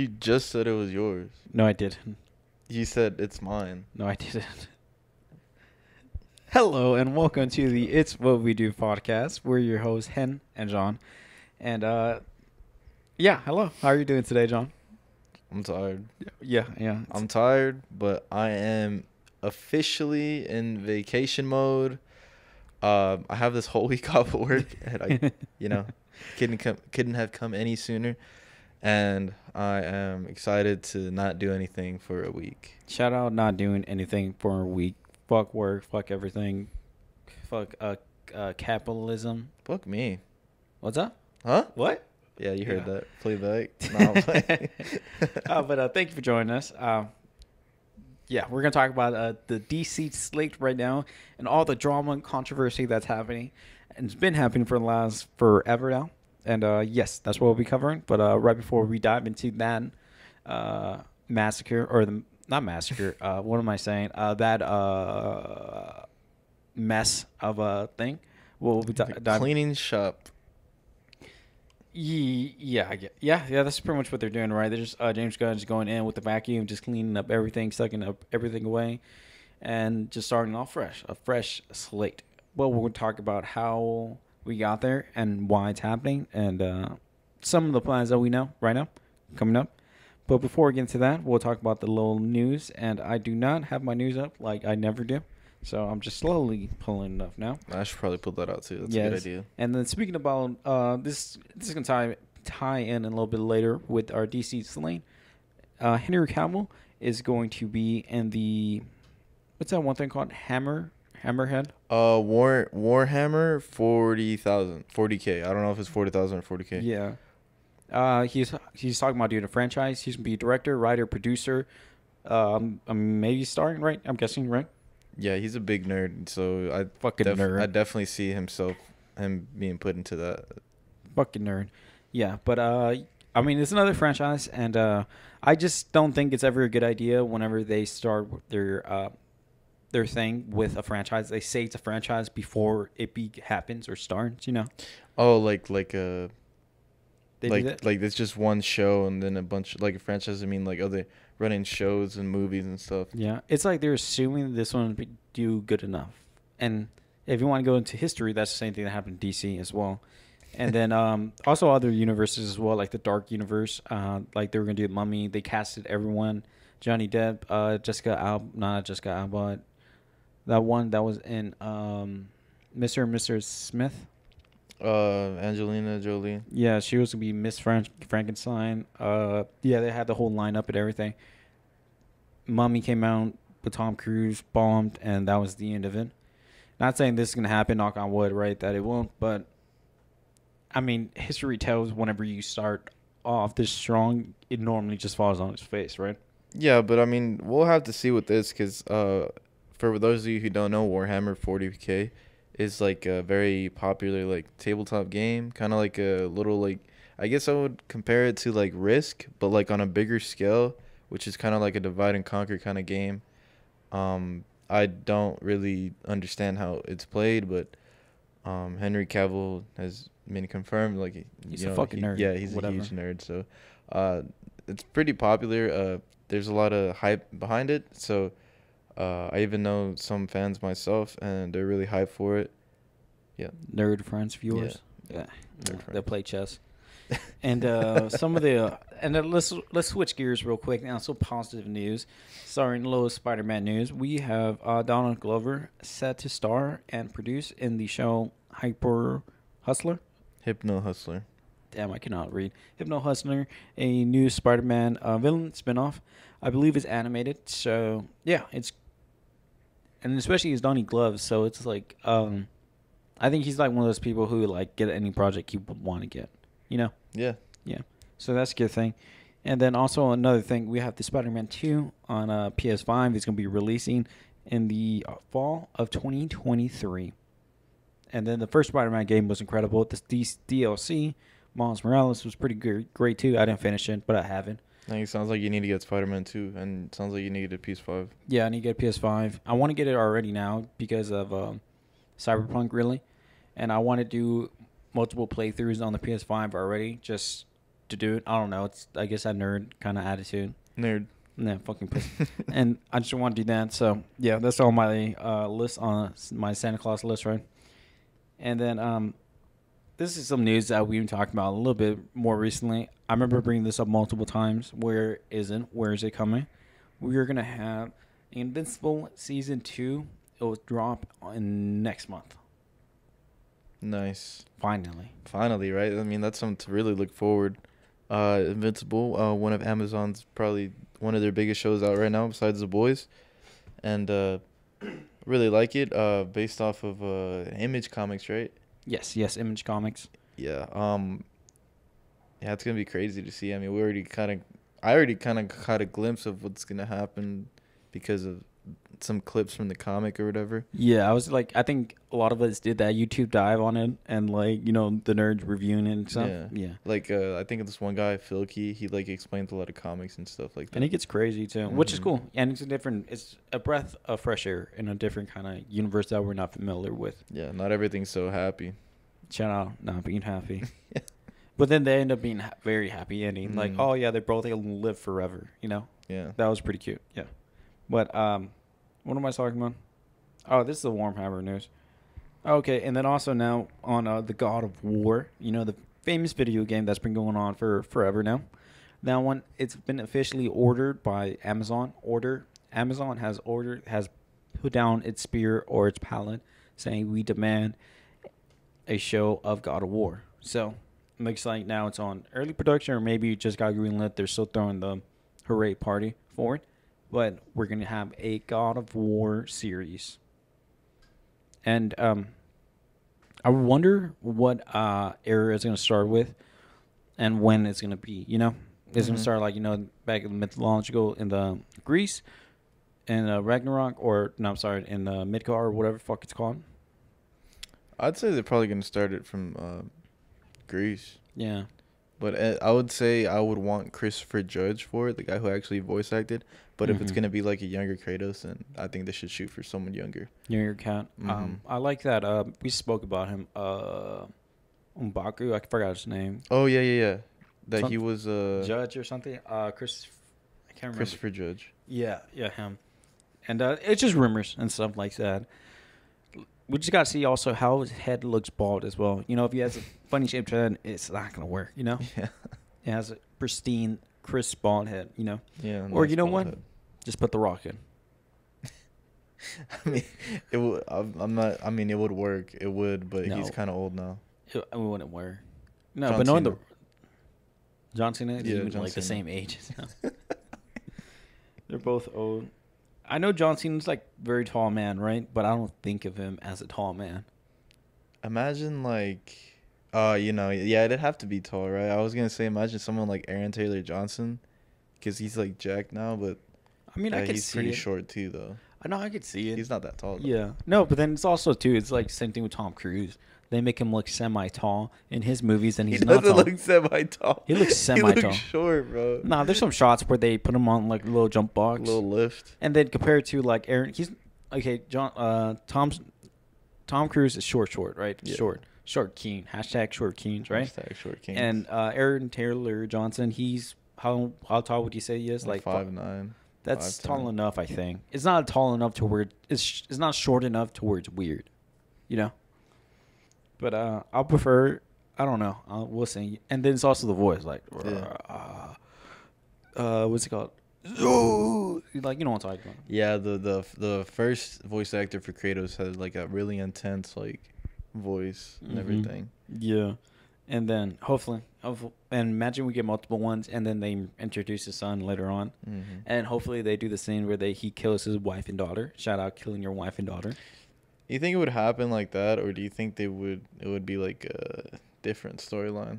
You just said it was yours. No, I didn't. You said it's mine. No, I didn't. Hello and welcome to the It's What We Do podcast. We're your hosts, Hen and John. And uh yeah, hello. How are you doing today, John? I'm tired. Yeah, yeah. I'm tired, but I am officially in vacation mode. Uh, I have this whole week off work, and I, you know, couldn't come, couldn't have come any sooner. And I am excited to not do anything for a week. Shout out not doing anything for a week. Fuck work, fuck everything. Fuck uh, uh capitalism. Fuck me, What's up? huh? What? Yeah, you heard Yeah. that. Play back. No, uh, but uh, thank you for joining us. Um, yeah, we're gonna talk about uh, the DC slate right now and all the drama and controversy that's happening, and it's been happening for the last forever now. And uh, yes, that's what we'll be covering. But uh, right before we dive into that uh, massacre or the not massacre, uh, what am I saying? Uh, that uh, mess of a thing. We'll be di- diving. Cleaning shop. Ye- Yeah, I yeah, yeah. That's pretty much what they're doing, right? They're just uh, James Gunn is going in with the vacuum, just cleaning up everything, sucking up everything away, and just starting off fresh, a fresh slate. Well, we're going to talk about how we got there and why it's happening, and uh, some of the plans that we know right now coming up. But before we get into that, we'll talk about the little news, and I do not have my news up like I never do, so I'm just slowly pulling it up now. I should probably pull that out too. That's a good idea. And then speaking about uh, this, this is gonna tie tie in a little bit later with our DC slate. Uh, Henry Cavill is going to be in the what's that one thing called Hammer Hammerhead? Uh, War Warhammer forty thousand, forty k. I don't know if it's forty thousand or forty k. Yeah. Uh, he's he's talking about doing a franchise. He's gonna be director, writer, producer. Um, um, maybe starring, right? I'm guessing, right? Yeah, he's a big nerd, so I Fucking def- nerd. I definitely see himself him being put into that. fucking nerd. Yeah, but uh, I mean, it's another franchise, and uh, I just don't think it's ever a good idea whenever they start their uh, their thing with a franchise. They say it's a franchise before it be happens or starts. You know, Oh, like like uh they like like it's just one show and then a bunch like a franchise. I mean like other running shows and movies and stuff. yeah, it's like they're assuming this one would be do good enough, and if you want to go into history, that's the same thing that happened in DC as well. And then um, also other universes as well, like the Dark Universe. Uh, like they were gonna do Mummy. They casted everyone: Johnny Depp, uh, Jessica Alba, not Jessica Alba, that one that was in um, Mr. and Mrs. Smith. Uh, Angelina Jolie. Yeah, she was gonna be Miss Fran- Frankenstein. Uh, yeah, they had the whole lineup and everything. Mummy came out, but Tom Cruise bombed, and that was the end of it. Not saying this is gonna happen, knock on wood, right? That it won't, but I mean, history tells whenever you start off this strong, it normally just falls on its face, right? Yeah, but I mean we'll have to see with this because uh, for those of you who don't know, Warhammer 40k is like a very popular like tabletop game, kind of like a little like I guess I would compare it to like Risk, but like on a bigger scale, which is kind of like a divide and conquer kind of game. Um, I don't really understand how it's played, but um, Henry Cavill has been confirmed. Like He's you a fucking he- nerd, Yeah, he's whatever. a huge nerd. So uh, it's pretty popular. Uh, there's a lot of hype behind it. So uh, I even know some fans myself, and they're really hyped for it. Yeah. Nerd friends, viewers. Yeah. Yeah, Nerd they play chess. and uh, some of the uh, and then let's let's switch gears real quick now. So positive news, starring low Spider-Man news. We have uh, Donald Glover set to star and produce in the show Hyper Hustler. Hypno Hustler. Damn, I cannot read. Hypno Hustler, a new Spider-Man uh, villain spinoff. I believe is animated. So yeah, it's and especially his Donnie Gloves. So it's like um, I think he's like one of those people who like get any project you would want to get. You know. Yeah. Yeah. So that's a good thing. And then also another thing, we have the Spider-Man 2 on uh, PS5. It's going to be releasing in the uh, fall of 2023. And then the first Spider-Man game was incredible. This DLC, Miles Morales, was pretty good, great too. I didn't finish it, but I haven't. I think it sounds like you need to get Spider Man 2, and it sounds like you need a PS5. Yeah, I need to get a PS5. I want to get it already now because of um, Cyberpunk, really. And I want to do multiple playthroughs on the PS5 already, just to do it. I don't know. It's I guess that nerd kind of attitude. Nerd. Nah, fucking pussy. and I just want to do that. So yeah, that's all my uh, list on my Santa Claus list, right? And then um, this is some news that we've been talking about a little bit more recently. I remember bringing this up multiple times. Where isn't? Where is it coming? We are gonna have Invincible season two. It will drop in next month. Nice. Finally. Finally, right? I mean, that's something to really look forward. Uh, Invincible, uh, one of Amazon's probably one of their biggest shows out right now, besides The Boys, and uh, really like it. Uh, based off of uh, Image Comics, right? Yes. Yes. Image Comics. Yeah. Um. Yeah, it's gonna be crazy to see. I mean, we already kind of, I already kind of caught a glimpse of what's gonna happen because of some clips from the comic or whatever. Yeah, I was like, I think a lot of us did that YouTube dive on it, and like, you know, the nerds reviewing it and stuff. Yeah. Yeah, Like, uh, I think this one guy, Filky, he like explains a lot of comics and stuff like that. and he gets crazy too, which is Mhm. cool. And it's a different, it's a breath of fresh air in a different kind of universe that we're not familiar with. yeah, not everything's so happy. Shout out, not being happy. But then they end up being ha- very happy ending. Like, Mm. oh yeah, they're both to live forever. You know, Yeah. that was pretty cute. Yeah. But um, what am I talking about? Oh, this is the Warhammer news. Okay, and then also now on uh, the God of War, you know the famous video game that's been going on for forever now. That one, it's been officially ordered by Amazon. Order Amazon has ordered has put down its spear or its pallet, saying we demand a show of God of War. So looks like now it's on early production, or maybe just got greenlit. They're still throwing the hooray party for it, but we're gonna have a God of War series. And um, I wonder what uh era it's gonna start with, and when it's gonna be. You know, it's Mhm. gonna start like you know back in the mythological in the Greece, in uh, Ragnarok, or no, I'm sorry, in the Midgard or whatever fuck it's called. I'd say they're probably gonna start it from uh, Greece, Yeah, but uh, I would say I would want Christopher Judge for it, the guy who actually voice acted. But if it's Mhm. gonna be like a younger Kratos, then I think they should shoot for someone younger. York Cat. Um, Mhm. I like that. Uh, we spoke about him. Uh, Umbaku, I forgot his name. Oh yeah, yeah, yeah. That Some- he was uh, Judge or something. Uh, Chris. I can't remember. Christopher Judge. Yeah, yeah, him. And uh, it's just rumors and stuff like that. We just got to see also how his head looks bald as well. You know, if he has a funny shaped head, it's not gonna work. You know, Yeah. it has a pristine, crisp bald head. You know, Yeah. Or nice you know what? head. just put the rock in. I mean, it would. I'm, not. I mean, it would work. It would, but he's kind of old now. It, it wouldn't work. No, John but knowing Cena. the John Cena, Yeah, John like the same age. They're both old. I know John Cena's like very tall man, right? But I don't think of him as a tall man. Imagine like, uh, you know, yeah, it'd have to be tall, right? I was gonna say, imagine someone like Aaron Taylor Johnson, because he's like jacked now, but I mean, uh, I could he's see pretty it. short too, though. I know I could see it. He's not that tall. Though. Yeah. No, but then it's also too. It's like same thing with Tom Cruise. They make him look semi-tall in his movies, and he he's not doesn't tall. look semi-tall. He looks semi-tall. looks short, bro. nah, there's some shots where they put him on like a little jump box, little lift. and then compared to like Aaron, he's okay. John, uh, Tom's Tom Cruise is short, short, right? Yeah. Short, short, keen. Hashtag short keens, right? Hashtag short king. And uh, Aaron Taylor Johnson, he's how how tall would you say he is? Like five nine. That's 5'10". tall enough, I think. It's not tall enough to where it's it's not short enough to where it's weird, you know. But uh, I'll prefer. I don't know. Uh, we'll see. And then it's also the voice, like, Yeah. uh, uh, what's it called? Ooh, like you know what I'm talking about. Yeah, the the the first voice actor for Kratos had like a really intense like voice and Mhm. everything. Yeah, and then hopefully, hopefully, and imagine we get multiple ones, and then they introduce his son later on, hmm and hopefully they do the scene where they he kills his wife and daughter. Shout out killing your wife and daughter. You think it would happen like that, or do you think they would? It would be like a different storyline.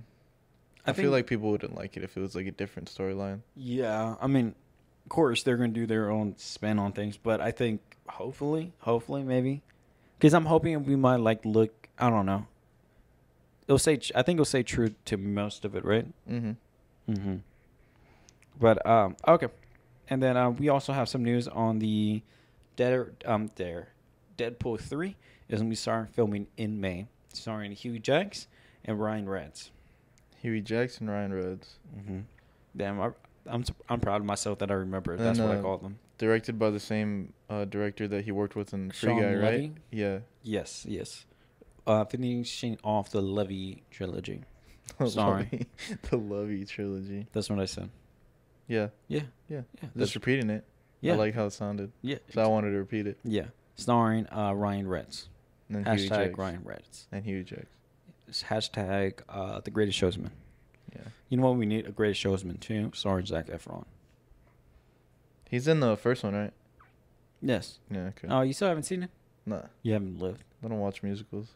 I, feel think- like people wouldn't like it if it was like a different storyline. Yeah, I mean, of course they're gonna do their own spin on things, but I think hopefully, hopefully maybe, because I'm hoping we might like look. I don't know. It'll say. I think it'll say true to most of it, right? Mm-hmm. Mm-hmm. But um, okay, and then uh, we also have some news on the Dead um there, Deadpool three is gonna be starting filming in May, starring Hugh Jacks and Ryan Reynolds. Huey Jackson, Ryan Rhodes. Mm-hmm. Damn, I, I'm I'm proud of myself that I remember. That's And, what I uh, called them. Directed by the same uh, director that he worked with in Free Sean Guy, right? Yeah. Yes, yes. Uh, finishing off the Levy trilogy. Sorry. The Lovey trilogy. That's what I said. Yeah. Yeah, Yeah. yeah. Just repeating it. yeah, I like how it sounded. yeah, So I wanted to repeat it. yeah. Starring uh, Ryan Retz. And Hashtag. Ryan Retz. And Huey Jackson. It's hashtag uh, the Greatest Showsman. Yeah. You know what we need? A Greatest Showsman too. Starring Zac Efron. He's in the first one, right? Yes. Yeah. Okay. Oh, you still haven't seen it? nah. You haven't lived. I don't watch musicals.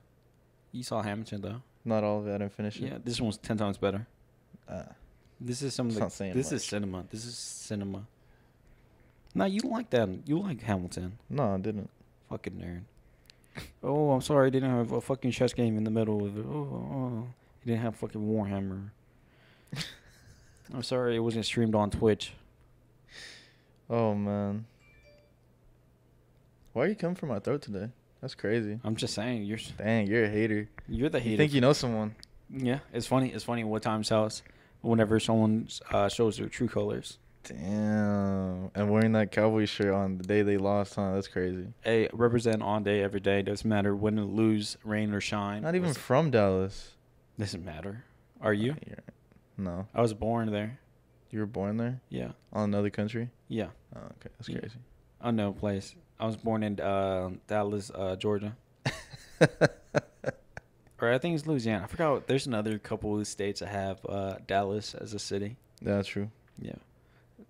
You saw Hamilton though. Not all of it. I didn't finish it. Yeah, this one's ten times better. Ah. This is some of It's the. not saying This is cinema. This is cinema. No, you like that. You like Hamilton. No, I didn't. Fucking nerd. Oh, I'm sorry. I didn't have a fucking chess game in the middle of it. Oh, oh. He didn't have fucking Warhammer. I'm sorry. It wasn't streamed on Twitch. Oh man. Why are you coming for my throat today? That's crazy. I'm just saying. You're Dang, you're a hater. you're the You hater. think you know someone? Yeah, it's funny. It's funny what times house whenever someone uh, shows their true colors. Damn. And wearing that cowboy shirt on the day they lost, huh? That's crazy. Hey, represent on day every day. Doesn't matter win or lose, rain or shine. Not even from Dallas. doesn't matter. Are you? You're- No. I was born there. You were born there? Yeah, On another country? yeah. Oh, okay. That's Yeah. crazy. Unknown place. I was born in uh, Dallas, uh, Georgia. Or I think it's Louisiana. I forgot. what- There's another couple of states that have uh, Dallas as a city. That's true. Yeah.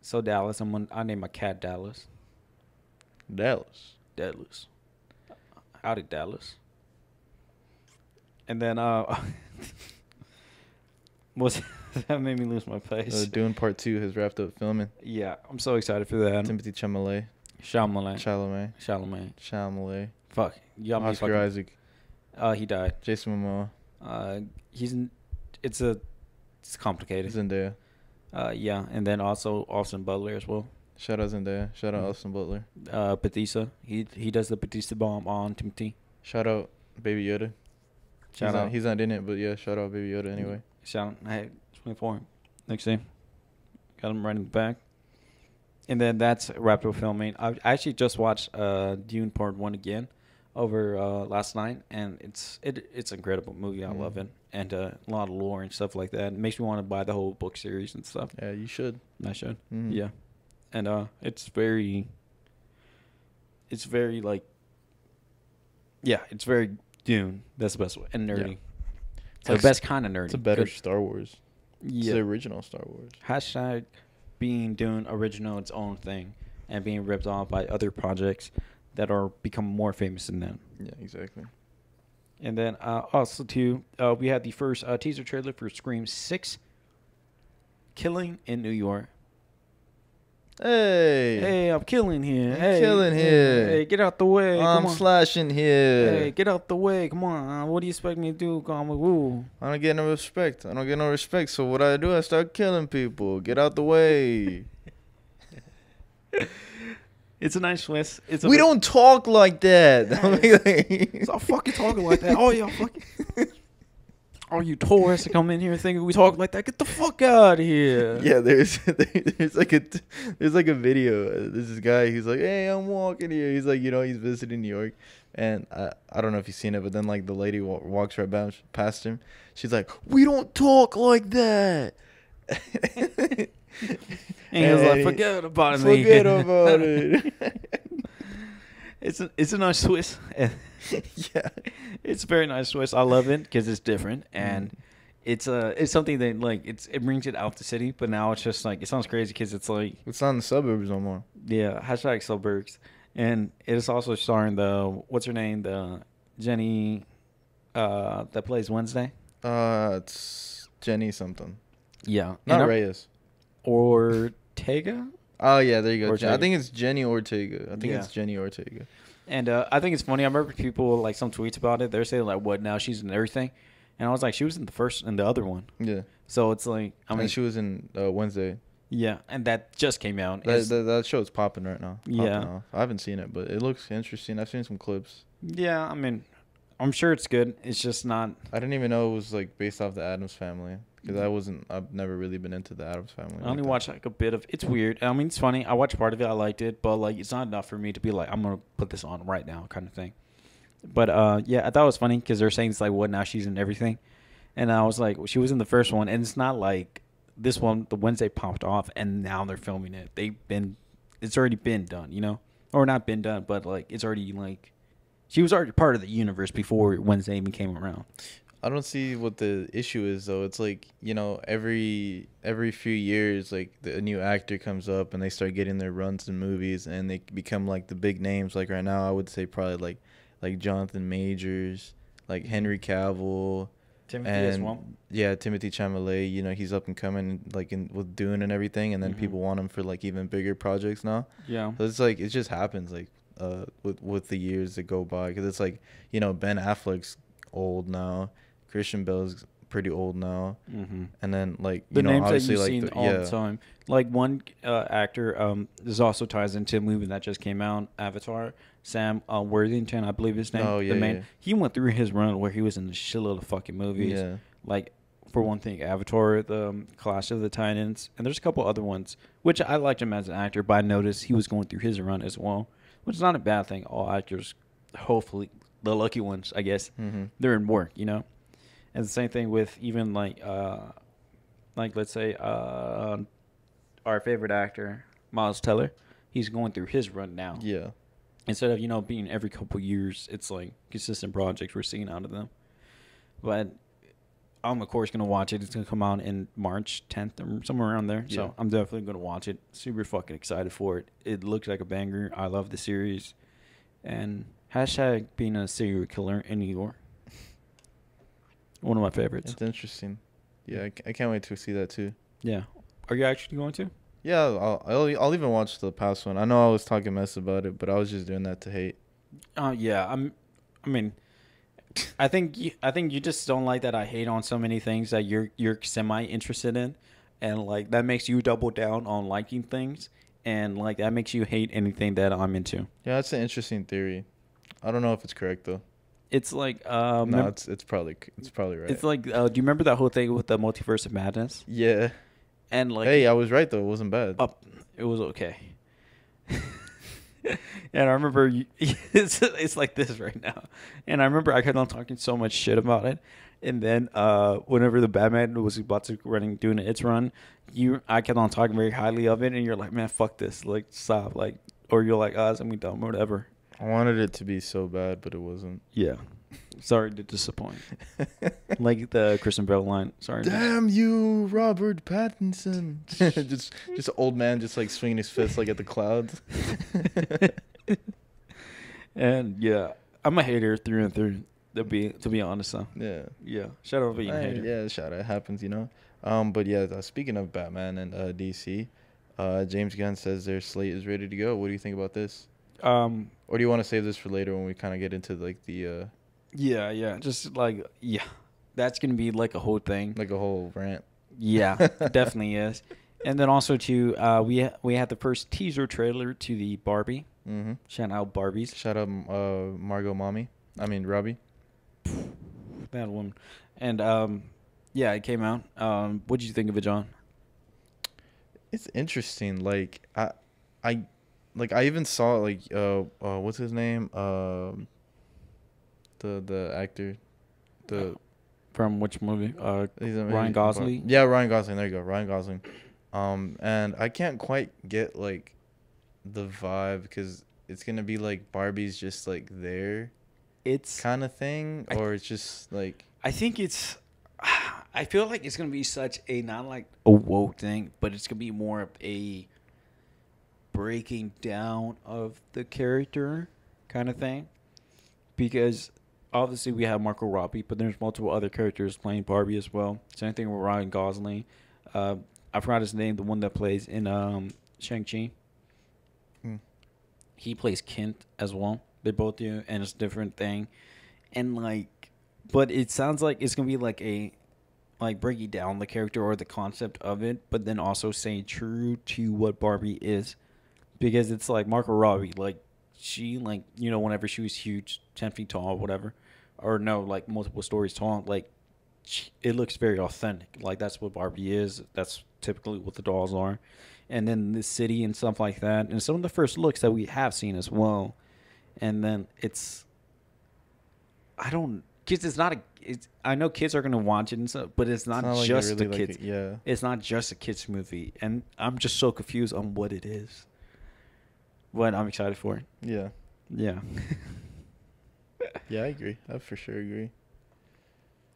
So Dallas, I'm gonna, I name my cat Dallas. Dallas. Dallas. Howdy, Dallas. And then uh, what's that made me lose my place. Uh, Dune Part 2 has wrapped up filming. yeah, I'm so excited for that. Timothée Chalamet. Shyamalan. Chalamet. Chalamet. Chalamet. Fuck. Me Oscar fucking- Isaac. Uh, he died. Jason Momoa. Uh, he's in, it's a it's complicated. Zendaya. Uh, yeah, and then also Austin Butler as well. Shout out Zendaya. Shout out Mhm. Austin Butler. Uh, Batista. He he does the Batista bomb on Timothée. Shout out Baby Yoda. Shout he's out. Not, he's not in it, but yeah, shout out Baby Yoda anyway. Shout out. Hey, 24. Next day. Got him right in the back. And then that's wrapped up filming. I I actually just watched uh, Dune Part 1 again over uh, last night, and it's it it's an incredible movie. I love Mhm. it. And uh, a lot of lore and stuff like that. It makes me want to buy the whole book series and stuff. Yeah, you should. I should. Mhm. Yeah. And uh it's very it's very like yeah, it's very Dune. That's the best way. And Yeah. nerdy. It's the best kind of nerdy. It's a better Star Wars. It's Yeah. the original Star Wars. Hashtag being Dune original its own thing and being ripped off by other projects that are become more famous than them. Yeah, exactly. And then uh, also too, uh, we had the first uh, teaser trailer for Scream Six, Killing in New York. Hey, Hey, I'm killing here. I'm hey, killing here. Hey, get out the way. I'm Come on. slashing here. Hey, get out the way. Come on. What do you expect me to do? Come on. Woo. I don't get no respect. I don't get no respect. So what I do, I start killing people. Get out the way. It's a nice twist. It's a we don't talk like that. Stop fucking talking like that. Oh, y'all fucking. All oh, you tourists that come in here thinking we talk like that, get the fuck out of here. yeah, there's there's like a there's like a video. There's this guy. He's like, "Hey, I'm walking here." He's like, you know, he's visiting New York, and I I don't know if you've seen it, but then like the lady wa- walks right past past him. She's like, "We don't talk like that." And he was like, forget about it. man." Forget about it. It's a, it's a nice Swiss. yeah. it's a very nice Swiss. I love it because it's different and Mm. it's uh it's something that like it's it brings it out the city, but now it's just like it sounds crazy because it's like It's not in the suburbs no more. yeah hashtag suburbs, and it is also starring the what's her name the Jenny, uh that plays Wednesday. Uh, it's Jenny something. Yeah, Not And, Reyes. Ortega. Oh yeah, there you go. Je- I think it's Jenny Ortega. I think Yeah. it's Jenny Ortega. And uh, I think it's funny. I remember people like some tweets about it. They're saying like, "What now? She's in everything," and I was like, "She was in the first and the other one." Yeah. So it's like, I mean, mean, she was in uh, Wednesday. yeah, and that just came out. That, that, that show's popping right now. Popping Yeah. off. I haven't seen it, but it looks interesting. I've seen some clips. yeah, I mean, I'm sure it's good. It's just not. I didn't even know it was like based off the Addams family because I wasn't. I've never really been into the Addams family. I only like like a bit of. It's weird. I mean, it's funny. I watched part of it. I liked it, but like, it's not enough for me to be like, I'm gonna put this on right now, kind of thing. But uh, yeah, I thought it was funny because they're saying it's like, what now? She's in everything, and I was like, well, she was in the first one, and it's not like this one. The Wednesday popped off, and now they're filming it. They've been, it's already been done, you know, or not been done, but like it's already like, she was already part of the universe before Wednesday even came around. I don't see what the issue is though. It's like you know every every few years, like the, a new actor comes up and they start getting their runs in movies and they become like the big names. Like right now, I would say probably like like Jonathan Majors, like Henry Cavill, Timothée and yeah, Timothée Chalamet. You know he's up and coming like in with Dune and everything, and then Mhm. people want him for like even bigger projects now. Yeah. So it's like it just happens like uh with with the years that go by because it's like you know Ben Affleck's old now, Christian Bale's pretty old now, Mm-hmm. and then like you the know names that you've like seen the, all yeah the time. Like one uh, actor, um, this also ties into a movie that just came out, Avatar. Sam uh, Worthington, I believe his name. Oh, yeah, the main. yeah. He went through his run where he was in a shitload of fucking movies. yeah Like for one thing, Avatar, the um, Clash of the Titans, and there's a couple other ones which I liked him as an actor, but I noticed he was going through his run as well, which is not a bad thing. All actors, hopefully, the lucky ones, I guess, mm-hmm. they're in work, you know. And the same thing with even like uh like let's say uh our favorite actor, Miles Teller, he's going through his run now. yeah Instead of, you know, being every couple years, it's like consistent projects we're seeing out of them. But I'm of course gonna watch it. It's gonna come out in March 10th or somewhere around there. Yeah. So I'm definitely gonna watch it. Super fucking excited for it. It looks like a banger. I love the series. And hashtag being a serial killer in New York. One of my favorites. it's interesting. Yeah, I, c- I can't wait to see that too. Yeah. Are you actually going to? Yeah, I'll, I'll I'll even watch the past one. I know I was talking mess about it, but I was just doing that to hate. Oh yeah. I'm. I mean, I think you, I think you just don't like that I hate on so many things that you're you're semi interested in, and like that makes you double down on liking things, and like that makes you hate anything that I'm into. Yeah, that's an interesting theory. I don't know if it's correct though. It's like um. no, it's it's probably it's probably right. It's like, uh, do you remember that whole thing with the multiverse of madness? yeah. And like, hey, I was right though. It wasn't bad. up, it was okay. and I remember you, it's it's like this right now. And I remember I kept on talking so much shit about it. And then uh, whenever the Batman was about to running doing its run, you I kept on talking very highly of it, and you're like, man, fuck this, like stop, like, or you're like, ah, it's gonna be dumb or whatever. I wanted it to be so bad, but it wasn't. Yeah. Sorry to disappoint. like the Kristen Bell line. Sorry. Damn you, Robert Pattinson! just, just old man, just like swinging his fist like at the clouds. and yeah, I'm a hater through and through. To be to be honest, though. yeah. Yeah. Shout out being a hater. Yeah, shout out. It happens, you know. Um, but yeah, uh, speaking of Batman and uh, DC, uh, James Gunn says their slate is ready to go. What do you think about this? Um. Or do you want to save this for later when we kind of get into like the uh, Yeah. Yeah. Just like yeah, that's gonna be like a whole thing. like a whole rant? Yeah, definitely is. And then also too, uh, we ha- we had the first teaser trailer to the Barbie. Mm-hmm. Shout out Barbies. Shout out uh, Margot Mommy. I mean Robbie. That one. And um, yeah, it came out. Um, what did you think of it, John? It's interesting. Like I, I, like I even saw like uh, uh what's his name? Um, the the actor, the From which movie? Uh, Ryan Gosling? Yeah, Ryan Gosling. There you go, Ryan Gosling. Um, and I can't quite get like the vibe because it's gonna be like Barbie's just like there it's. kind of thing, or it's just like I think it's. I feel like it's gonna be such a not like a woke thing, but it's gonna be more of a breaking down of the character kind of thing, because obviously we have Margot Robbie, but there's multiple other characters playing Barbie as well. Same thing with Ryan Gosling. Uh, I forgot his name, the one that plays in um, Shang Chi. Hmm. He plays Kent as well. They both do, and it's a different thing. And like, but it sounds like it's gonna be like a, like breaking down the character or the concept of it, but then also staying true to what Barbie is, because it's like Margot Robbie, like she like you know whenever she was huge, ten feet tall, whatever, or no, like multiple stories told. Like it looks very authentic. Like that's what Barbie is. That's typically what the dolls are. And then the city and stuff like that, and some of the first looks that we have seen as well. And then it's, I don't, kids. It's not a. It's, I know kids are gonna watch it and stuff, but it's not, not like a just the like a- kids. yeah. It's not just a kids movie, and I'm just so confused on what it is. But I'm excited for it. Yeah. Yeah. Yeah, I agree. I for sure agree.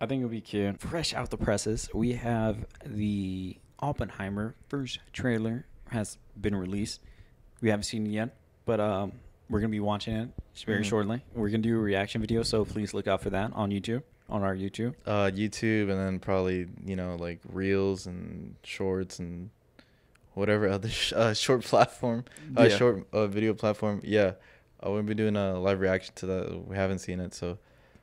I think it'll be cute. Fresh out the presses, we have the Oppenheimer first trailer has been released. We haven't seen it yet, but um, we're gonna be watching it very Mhm. shortly. We're gonna do a reaction video, so please look out for that on YouTube, on our YouTube. Uh, YouTube and then probably you know like reels and shorts and whatever other sh- uh, short platform, uh, Yeah. short uh, video platform. Yeah, uh, we'll be doing a live reaction to that. We haven't seen it, so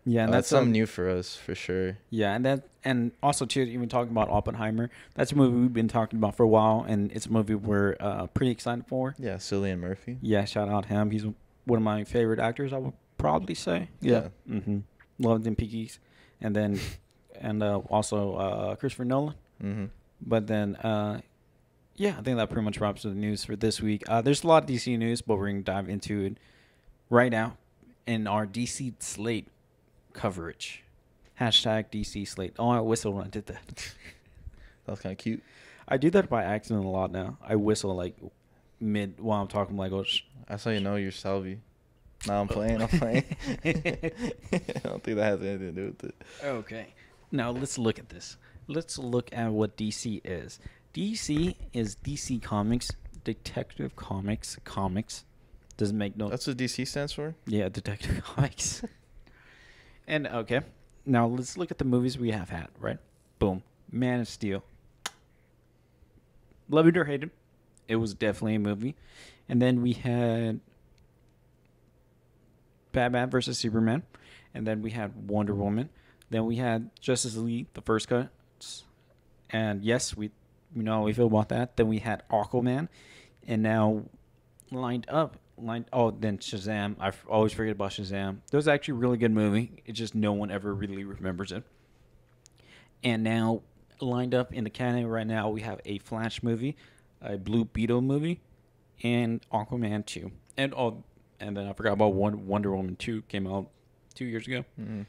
Yeah, uh, and that's that's something um, new for us for sure. Yeah, and that and also too, even talking about Oppenheimer, that's a movie we've been talking about for a while, and it's a movie we're uh, pretty excited for. Yeah, Cillian Murphy. Yeah, shout out him. He's one of my favorite actors. I would probably say. Yeah. Mm-hmm. Loved in Piggies, and then and uh, also uh, Christopher Nolan. Mm-hmm. But then, uh, yeah, I think that pretty much wraps up the news for this week. Uh, there's a lot of DC news, but we're gonna dive into it right now in our DC slate coverage. Hashtag DC slate. Oh, I whistled when I did that. That was kind of cute. I do that by accident a lot now. I whistle like mid while I'm talking. Like, oh, sh- That's how you know you're Salvi. Nah, I'm playing. I'm playing. I don't think that has anything to do with it. Okay. Now let's look at this. Let's look at what DC is. DC is DC Comics, Detective Comics, Comics. Doesn't make no. That's what DC stands for. yeah, Detective Comics. and okay, now let's look at the movies we have had. Right, boom, Man of Steel. Love it or hate it, it was definitely a movie. And then we had Batman versus Superman, and then we had Wonder Woman. Then we had Justice League, the first cut, and yes, we we know how we feel about that. Then we had Aquaman, and now lined up, lined. Oh, then Shazam. I f- always forget about Shazam. That was actually a really good movie. It's just no one ever really remembers it. And now lined up in the canon right now, we have a Flash movie, a Blue Beetle movie, and Aquaman two. And oh, and then I forgot about Won- Wonder Woman two came out two years ago. Mm-hmm.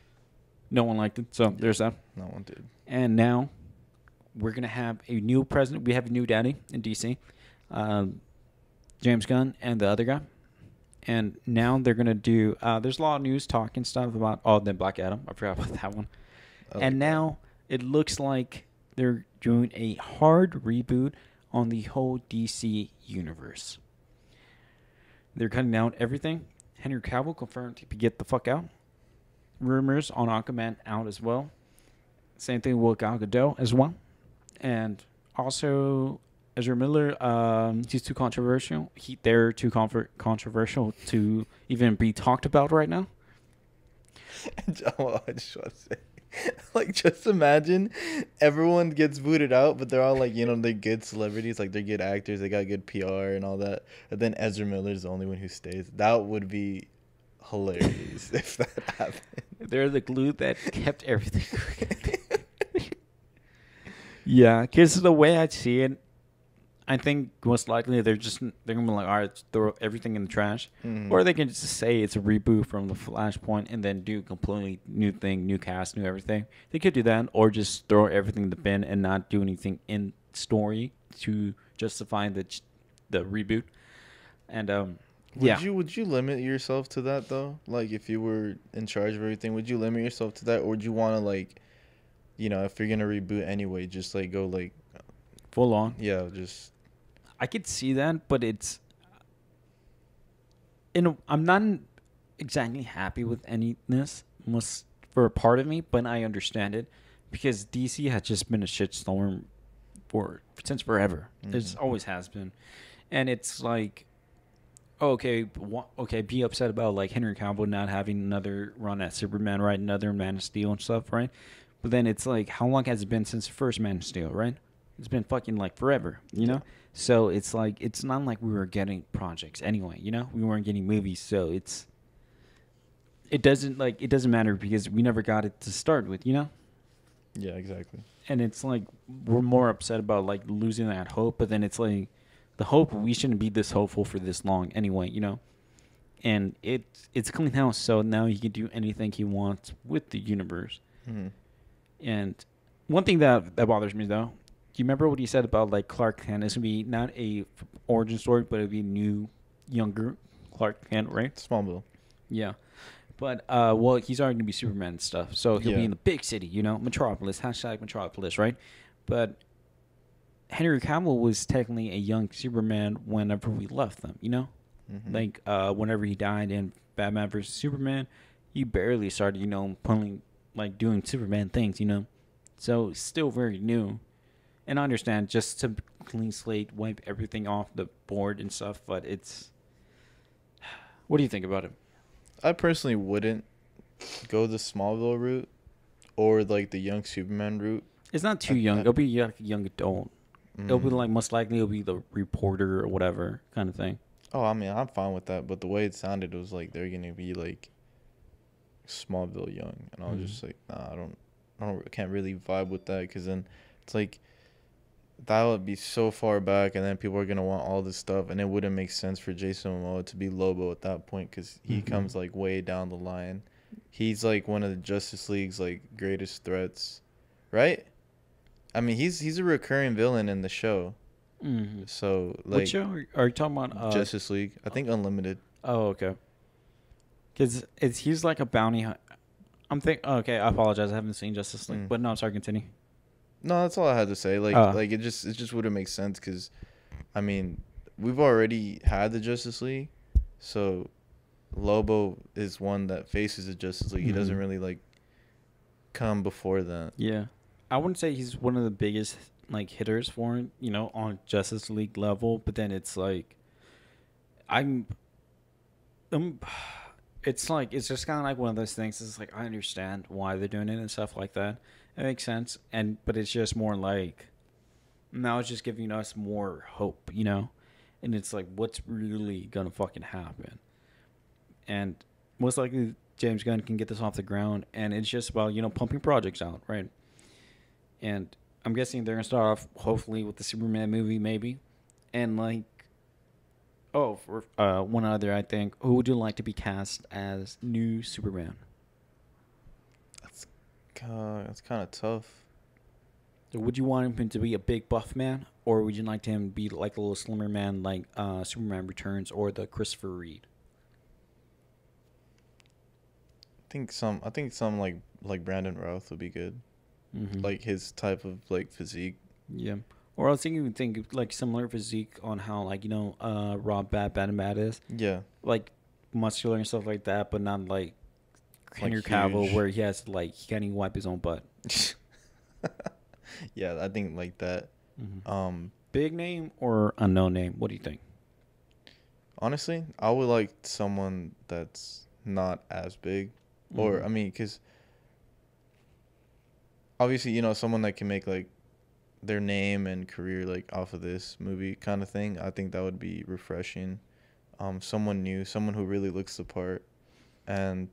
No one liked it, so there's that. No one did. And now we're gonna have a new president. We have a new daddy in DC, um, James Gunn, and the other guy. And now they're gonna do. Uh, there's a lot of news talking stuff about. Oh, then Black Adam. I forgot about that one. Like and that. now it looks like they're doing a hard reboot on the whole DC universe. They're cutting down everything. Henry Cavill confirmed to get the fuck out. Rumors on Aquaman out as well. Same thing with Gal Gadot as well. And also Ezra Miller, um, he's too controversial. He they're too confer- controversial to even be talked about right now. Oh, I just want to say, like, just imagine everyone gets booted out, but they're all like, you know, they're good celebrities, like they're good actors, they got good PR and all that. And then Ezra Miller's the only one who stays. That would be hilarious if that happened. They're the glue that kept everything. yeah, because the way I see it, I think most likely they're just they're gonna be like, all right, throw everything in the trash, Mhm. or they can just say it's a reboot from the Flashpoint and then do a completely new thing, new cast, new everything. They could do that, or just throw everything in the bin and not do anything in story to justify the the reboot. And um, Would yeah, you would you limit yourself to that though? Like if you were in charge of everything, would you limit yourself to that, or would you want to like, you know, if you're gonna reboot anyway, just like go like, full on. yeah, just I could see that, but it's. You know, I'm not exactly happy with any this most for a part of me, but I understand it because DC has just been a shitstorm for since forever. It's Mhm. always has been, and it's like, okay, okay, be upset about like Henry Cavill not having another run at Superman, right? Another Man of Steel and stuff, right? But then it's like, how long has it been since the first Man of Steel, right? It's been fucking like forever, you know. So it's like it's not like we were getting projects anyway, you know. We weren't getting movies, so it's it doesn't like it doesn't matter because we never got it to start with, you know. Yeah, exactly. And it's like we're more upset about like losing that hope, but then it's like the hope we shouldn't be this hopeful for this long anyway, you know. And it's it's clean house, so now he can do anything he wants with the universe. hmm And one thing that that bothers me though, you remember what he said about like Clark Kent? It's gonna be not a f- origin story, but it'll be new, younger Clark Kent, right? Smallville. Yeah. But uh, well, he's already gonna be Superman and stuff, so he'll Yeah. be in the big city, you know, Metropolis hashtag Metropolis, right? But Henry Cavill was technically a young Superman whenever we left them, you know, hmm like uh, whenever he died in Batman versus Superman, he barely started, you know, pulling like doing Superman things, you know, so still very new. And I understand just to clean slate, wipe everything off the board and stuff, but it's. What do you think about it? I personally wouldn't go the Smallville route or like the young Superman route. It's not too I- young. I- It'll be like a young adult. It'll be Mm. like most likely it'll be the reporter or whatever kind of thing. Oh, I mean, I'm fine with that, but the way it sounded was like they're gonna be like Smallville young, and I was Mhm. just like, nah, I don't, I don't, can't really vibe with that, cause then it's like that would be so far back, and then people are gonna want all this stuff, and it wouldn't make sense for Jason Momoa to be Lobo at that point, cause he Mhm. comes like way down the line. He's like one of the Justice League's like greatest threats, right? I mean, he's he's a recurring villain in the show, Mm-hmm. so what show are, are you talking about? Uh, Justice League. I think Unlimited. oh, okay. Because it's he's like a bounty. Hunt. I'm think. Okay, I apologize. I haven't seen Justice League, Mm. but no, I'm sorry. Continue. No, that's all I had to say. Like, Ah. like it just it just wouldn't make sense because, I mean, we've already had the Justice League, so Lobo is one that faces the Justice League. He doesn't Mhm. really like come before that. Yeah, I wouldn't say he's one of the biggest like hitters for it, you know, on Justice League level. But then it's like, I'm, um, it's like it's just kind of like one of those things. It's like I understand why they're doing it and stuff like that. It makes sense, and but it's just more like now it's just giving us more hope, you know, and it's like what's really gonna fucking happen, and most likely James Gunn can get this off the ground, and it's just about you know pumping projects out, right? And I'm guessing they're gonna start off hopefully with the Superman movie, maybe, and like, oh, for uh, one other, I think, who would you like to be cast as new Superman? That's uh, that's kind of tough. Would you want him to be a big buff man, or would you like him to be like a little slimmer man, like uh, Superman Returns or the Christopher Reeve? I think some I think some like like Brandon Routh would be good. Mm-hmm. Like his type of like physique. Yeah. Or I was thinking, think like similar physique on how like you know uh Rob Bat Bat and Bat is Yeah. like muscular and stuff like that, but not like Like Henry Cavill huge. where he has like he can't even wipe his own butt. yeah, I think like that. Um, Big name or unknown name? What do you think? honestly, I would like someone that's not as big, or Mhm. I mean, cause obviously you know someone that can make like their name and career like off of this movie kind of thing. I think that would be refreshing. Um, someone new, someone who really looks the part, and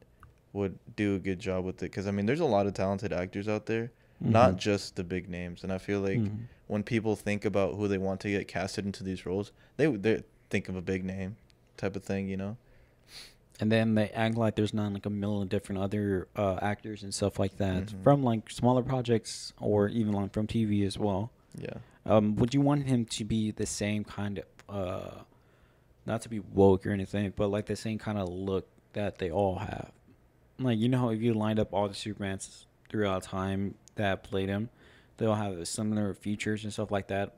would do a good job with it. Cause I mean, there's a lot of talented actors out there, not Mhm. just the big names. And I feel like Mhm. when people think about who they want to get casted into these roles, they they think of a big name, type of thing, you know. and then they act like there's not like a million different other uh, actors and stuff like that Mhm. from like smaller projects or even like from TV as well. Yeah. Um, would you want him to be the same kind of, uh, not to be woke or anything, but like the same kind of look that they all have? Like you know how if you lined up all the Supermans throughout time that played him, they'll have similar features and stuff like that.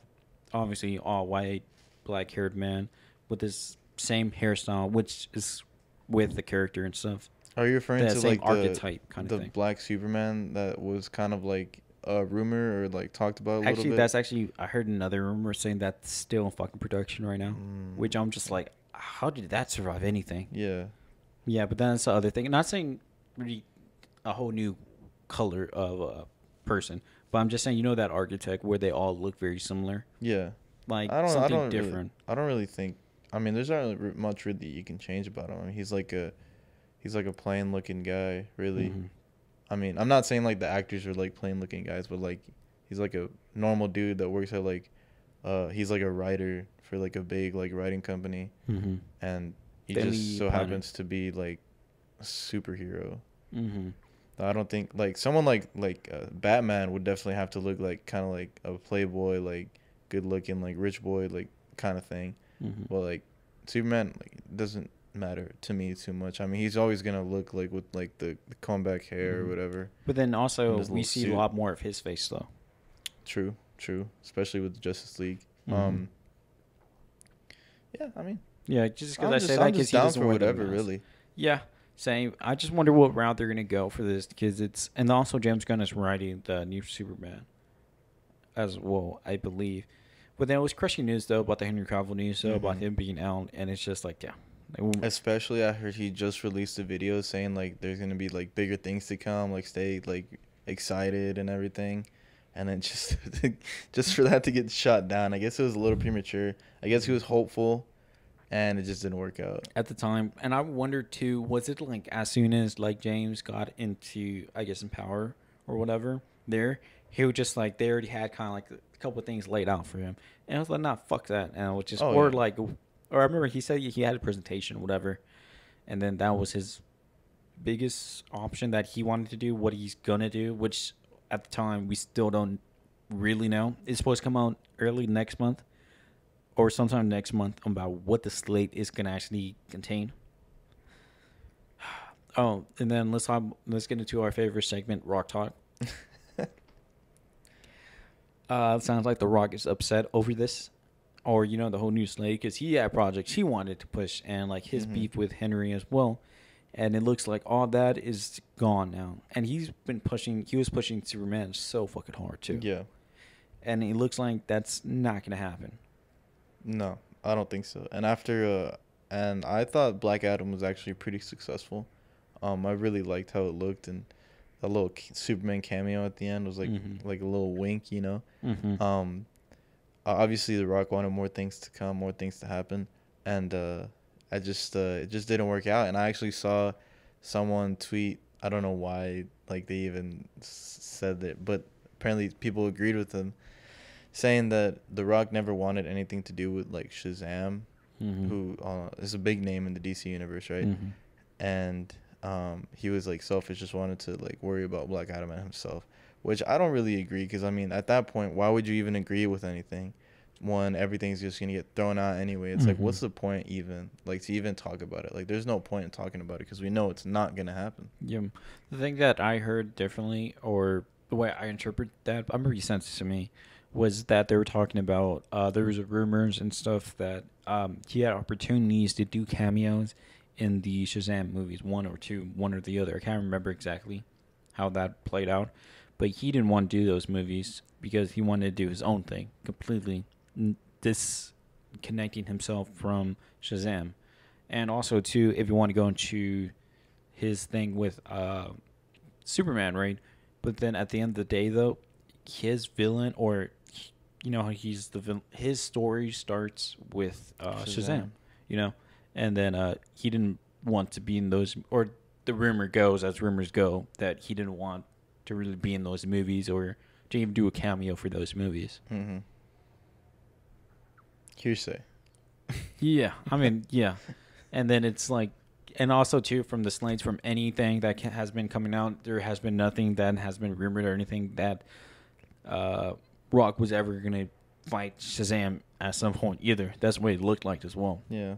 Obviously, all white, black haired man with this same hairstyle, which is with the character and stuff. Are you referring That to like the, archetype kind of the thing. black Superman that was kind of like a rumor or like talked about a little Actually, that's actually I heard another rumor saying that's still in fucking production right now, Mm. which I'm just like, how did that survive anything? yeah. Yeah, but then that's the other thing. Not saying really a whole new color of a person, but I'm just saying you know that architect where they all look very similar, Yeah. like I don't something I don't different. Really, I don't really think I mean there's not really much really you can change about him. I mean, he's like a he's like a plain looking guy, really. Mhm. I mean, I'm not saying like the actors are like plain looking guys, but like he's like a normal dude that works at like uh he's like a writer for like a big like writing company Mhm. and he Daily just so Planet. happens to be like a superhero. Mhm. I don't think like someone like like uh, Batman would definitely have to look like kind of like a playboy, like good looking, like rich boy, like kind of thing. Mhm. But like Superman, like doesn't matter to me too much. I mean, he's always gonna look like with like the, the comeback hair or Mhm. whatever. But then also we see suit. a lot more of his face though. True, true. Especially with the Justice League. Mhm. Um. Yeah, I mean, Yeah, just because I say I'm that because he down doesn't for whatever, really. Yeah, same. I just wonder what route they're gonna go for this because it's and also James Gunn is writing the new Superman as well, I believe. But then it was crushing news though about the Henry Cavill news though about Mhm. him being out, and it's just like yeah, Especially I heard he just released a video saying like there's gonna be like bigger things to come, like stay like excited and everything. And then just just for that to get shot down, I guess it was a little premature. I guess he was hopeful, and it just didn't work out. at the time. And I wonder too, was it like as soon as like James got into I guess in power or whatever there, he was just like they already had kind of like a couple of things laid out for him, and I was like, nah, fuck that, and I was just Oh, or yeah. like, or I remember he said he had a presentation, whatever, and then that was his biggest option that he wanted to do, what he's gonna do, which at the time we still don't really know. It's supposed to come out early next month or sometime next month about what the slate is gonna actually contain. Oh, and then let's have, let's get into our favorite segment, Rock Talk. Uh, sounds like The Rock is upset over this, or you know the whole new slate because he had projects he wanted to push and like his Mhm. beef with Henry as well, and it looks like all that is gone now. And he's been pushing, he was pushing Superman so fucking hard too. Yeah. And it looks like that's not gonna happen. No, I don't think so. And after uh and I thought Black Adam was actually pretty successful. Um I really liked how it looked and a little Superman cameo at the end was like Mhm. like a little wink, you know. Mm-hmm. Um obviously The Rock wanted more things to come, more things to happen and uh I just uh it just didn't work out and I actually saw someone tweet, I don't know why like they even s- said that, but apparently people agreed with him saying that The Rock never wanted anything to do with like Shazam, Mhm. who uh, is a big name in the DC universe, right? Mhm. And um, he was like selfish, just wanted to like worry about Black Adam and himself, which I don't really agree because I mean at that point, why would you even agree with anything? When everything's just gonna get thrown out anyway, it's like Mhm. what's the point even like to even talk about it? Like there's no point in talking about it because we know it's not gonna happen. Yeah. The thing that I heard differently, or the way I interpret that, I remember you sent it to me, was that they were talking about uh, there was rumors and stuff that um, he had opportunities to do cameos in the Shazam movies, one or two, one or the other. I can't remember exactly how that played out, but he didn't want to do those movies because he wanted to do his own thing completely, disconnecting himself from Shazam, and also too, if you want to go into his thing with uh, Superman, right? But then at the end of the day, though, his villain, or you know, how he's the villain. His story starts with uh, Shazam. Shazam. you know, and then uh, he didn't want to be in those, or the rumor goes, as rumors go, that he didn't want to really be in those movies or to even do a cameo for those movies. Mm-hmm. Hearsay. Yeah, I mean, yeah, and then it's like, and also too from the slates from anything that ca- has been coming out, there has been nothing that has been rumored or anything that uh, Rock was ever gonna fight Shazam at some point either. That's what it looked like as well. Yeah.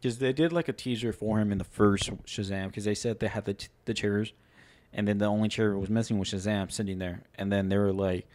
Because they did like a teaser for him in the first Shazam because they said they had the t- the chairs, and then the only chair was missing was Shazam sitting there, and then they were like,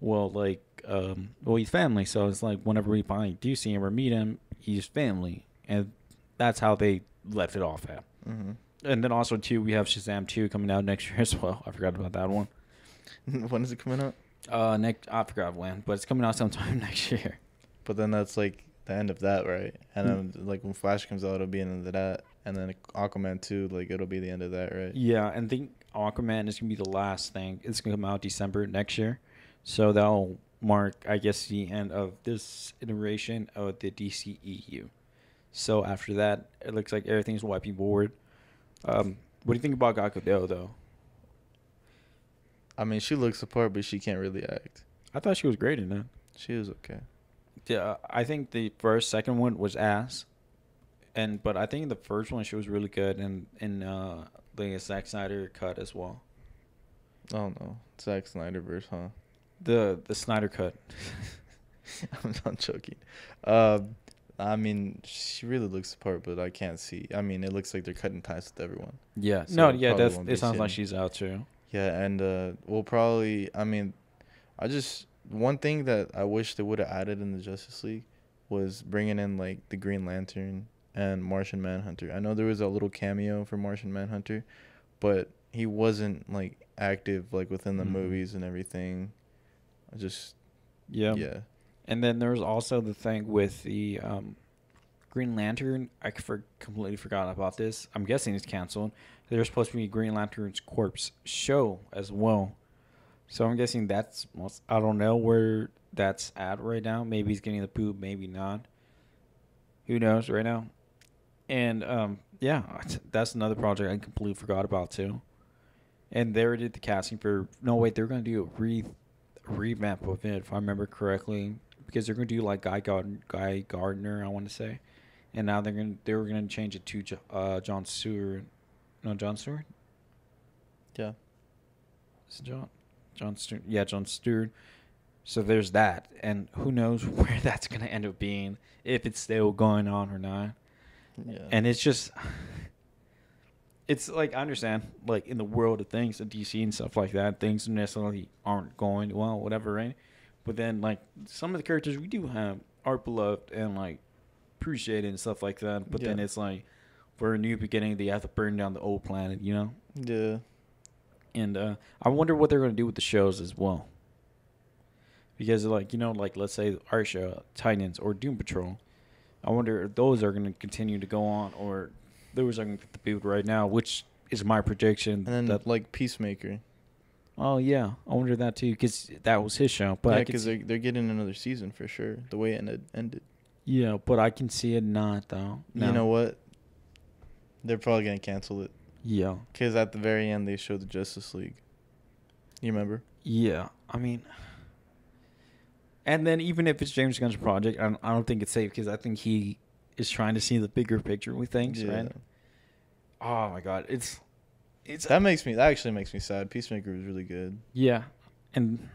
"Well, like, um, well, he's family, so it's like whenever we finally do see him or meet him, he's family," and that's how they left it off at. Mm-hmm. And then also too, we have Shazam two coming out next year as well. I forgot about that one. when is it coming out? Uh, next I forgot when, but it's coming out sometime next year. But then that's like the end of that, right? And then like when Flash comes out, it'll be the end of that, and then Aquaman two, like it'll be the end of that, right? Yeah, and think Aquaman is gonna be the last thing. It's gonna come out December next year, so that'll mark, I guess, the end of this iteration of the DCEU. So after that, it looks like everything's wiping board. Um, what do you think about Gal Gadot though? I mean, she looks the part, but she can't really act. I thought she was great in that. She was okay. Yeah, I think the first, second one was ass, and but I think the first one she was really good, and in uh, the Zack Snyder cut as well. Oh no, Zack Snyder Snyderverse, huh? The the Snyder cut. I'm not joking. Um, I mean, she really looks the part, but I can't see. I mean, it looks like they're cutting ties with everyone. Yeah. So no. it Yeah. probably That's. It be sounds like she's out too. Yeah, and uh, we'll probably. I mean, I just one thing that I wish they would have added in the Justice League was bringing in like the Green Lantern and Martian Manhunter. I know there was a little cameo for Martian Manhunter, but he wasn't like active like within the Mhm. movies and everything. I just Yeah. yeah. And then there was also the thing with the um, Green Lantern. I for, completely forgot about this. I'm guessing it's canceled. There's supposed to be Green Lantern's corpse show as well. So I'm guessing that's most. I don't know where that's at right now. Maybe he's getting the poop, maybe not. Who knows right now? And um, yeah, that's another project I completely forgot about too. And they did the casting for. No wait, they're gonna do a re revamp of it if I remember correctly, because they're gonna do like Guy Gardner, Guy Gardner, I want to say, and now they're gonna they were gonna change it to uh, John Stewart. No, John Stewart. Yeah. Is it John? John Stewart. Yeah, John Stewart. So there's that, and who knows where that's gonna end up being if it's still going on or not. Yeah. And it's just, it's like I understand, like in the world of things, of DC and stuff like that, things necessarily aren't going well, whatever, right? But then, like some of the characters we do have are beloved and like appreciated and stuff like that. But then it's like for a new beginning, they have to burn down the old planet, you know. yeah. And uh, I wonder what they're going to do with the shows as well. Because like you know, like let's say our show Titans or Doom Patrol, I wonder if those are going to continue to go on or those are to get the boot right now, which is my prediction. And then that, like Peacemaker. oh yeah, I wonder that too because that was his show. But yeah, because they're they're getting another season for sure. The way it ended. ended. Yeah, but I can see it not though. You know what? They're probably gonna cancel it. Yeah, Because at the very end, they showed the Justice League. You remember? yeah. I mean. And then even if it's James Gunn's project, I don't, I don't think it's safe because I think he is trying to see the bigger picture with things, right? Oh my god, it's it's That makes me. That actually makes me sad. Peacemaker was really good. yeah, and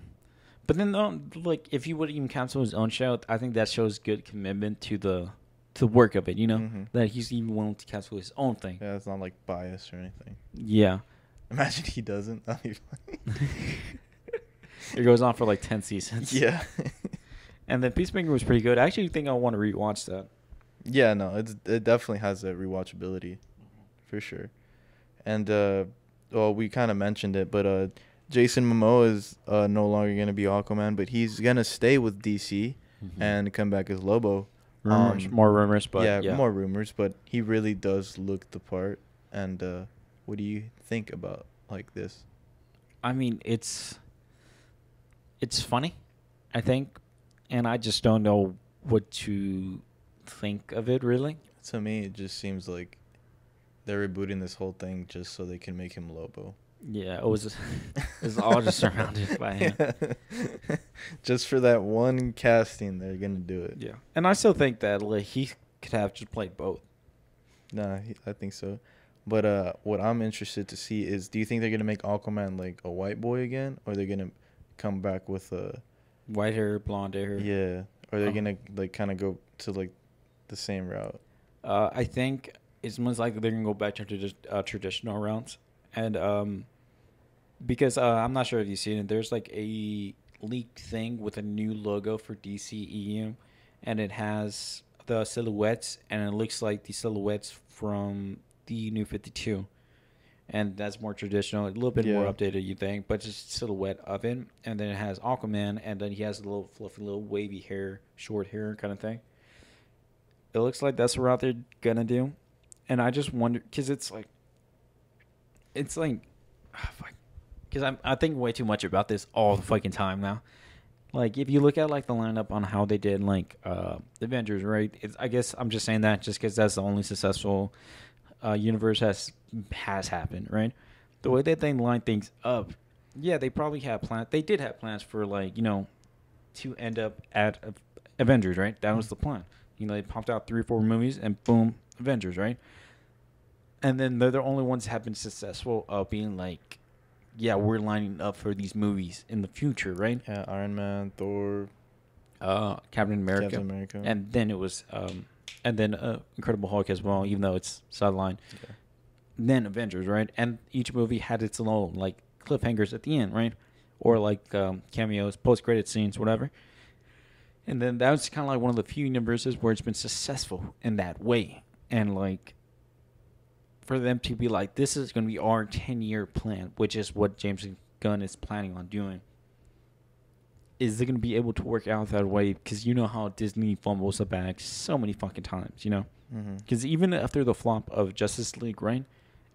but then um, like if you would even cancel his own show, I think that shows good commitment to the to the work of it. You know Mhm. that he's even willing to cancel his own thing. Yeah, it's not like bias or anything. Yeah, Imagine he doesn't. That'd be funny. it goes on for like ten seasons. yeah. and then Peacemaker was pretty good. I actually think I want to rewatch that. yeah. No, it's it definitely has that rewatchability, for sure. And uh, well, we kind of mentioned it, but uh, Jason Momoa is uh no longer gonna be Aquaman, but he's gonna stay with DC and come back as Lobo. rumors, Um, more rumors, but yeah, yeah, more rumors, but he really does look the part. And uh, what do you think about like this? I mean, it's it's funny, I think, and I just don't know what to think of it really. To me, it just seems like they're rebooting this whole thing just so they can make him Lobo. Yeah, it was. It's all just surrounded by him. just for that one casting, they're gonna do it. Yeah, and I still think that like he could have just played both. Nah, he, I think so. But uh, what I'm interested to see is, do you think they're gonna make Aquaman like a white boy again, or they're gonna come back with a White hair, blonde hair. yeah, or they're Oh. gonna like kind of go to like the same route? Uh, I think it's most likely they're gonna go back to tradi- uh, traditional routes, and um, because uh, I'm not sure if you've seen it. There's like a leaked thing with a new logo for DCEU, and it has the silhouettes, and it looks like the silhouettes from the New Fifty Two, and that's more traditional, a little bit more updated, you think, but just silhouette of it, and then it has Aquaman, and then he has a little fluffy, little wavy hair, short hair kind of thing. It looks like that's route they're gonna do, and I just wonder because it's like, it's like, because I'm I think way too much about this all the fucking time now. Like if you look at like the lineup on how they did like uh Avengers, right? It's, I guess I'm just saying that just because that's the only successful uh, universe has has happened, right? The way that they line things up, yeah, they probably had plans. They did have plans for like you know, to end up at uh, Avengers, right? That was the plan. You know, they popped out three or four movies, and boom, Avengers, right? And then they're the only ones that have been successful of being like, yeah, we're lining up for these movies in the future, right? Yeah, Iron Man, Thor, Uh, Captain America, Captain America. and then it was, um, and then uh, Incredible Hulk as well, even though it's sidelined. Yeah. Then Avengers, right? And each movie had its own like cliffhangers at the end, right? Or like um, cameos, post credit scenes, whatever. And then that was kind of like one of the few universes where it's been successful in that way. And like for them to be like, this is going to be our 10 year plan, which is what James Gunn is planning on doing. Is it going to be able to work out that way? Because you know how Disney fumbles the bag so many fucking times, you know? Mm-hmm. Because even after the flop of Justice League, right?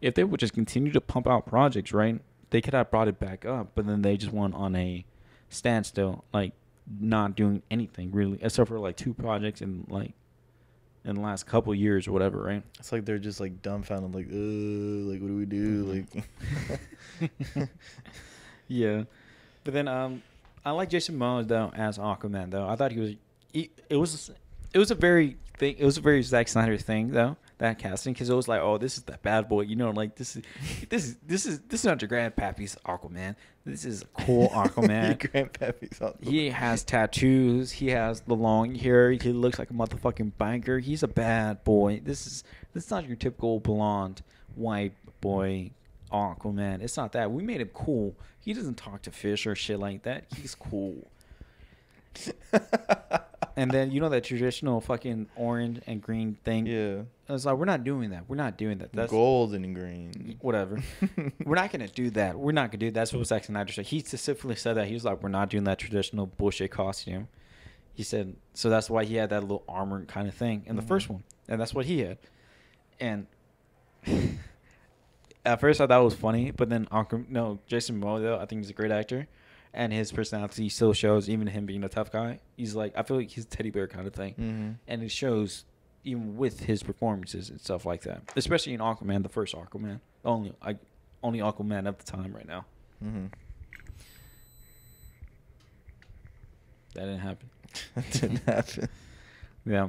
If they would just continue to pump out projects, right? They could have brought it back up, but then they just went on a standstill, like not doing anything really, except for like two projects and like in the last couple years or whatever, right? It's like they're just like dumbfounded, like, uh, like what do we do? Mhm. Like, yeah, but then um, I like Jason Momoa though as Aquaman though. I thought he was, he, it was, it was a very thing. It was a very Zack Snyder thing though that casting because it was like, oh, this is the bad boy, you know, like this is, this is this is this is not your grandpappy's Aquaman. This is a cool Your Aquaman. grandpappy's on the- He has tattoos. He has the long hair. He looks like a motherfucking banker. He's a bad boy. This is this is not your typical blonde white boy Aquaman. It's not that. We made him cool. He doesn't talk to fish or shit like that. He's cool. And then you know that traditional fucking orange and green thing. yeah, I was like, we're not doing that. We're not doing that. That's gold and green. whatever. we're not gonna do that. We're not gonna do that. That's what Zack Snyder said. He specifically said that he was like, we're not doing that traditional bullshit costume. He said so. That's why he had that little armor kind of thing in the Mhm. first one, and that's what he had. And at first I thought it was funny, but then no, Jason Momoa though I think he's a great actor, and his personality still shows. Even him being a tough guy, he's like I feel like he's a teddy bear kind of thing hmm and it shows even with his performances and stuff like that. Especially in Aquaman, the first Aquaman, only I, only Aquaman at the time right now. hmm That didn't happen. that didn't happen. Yeah.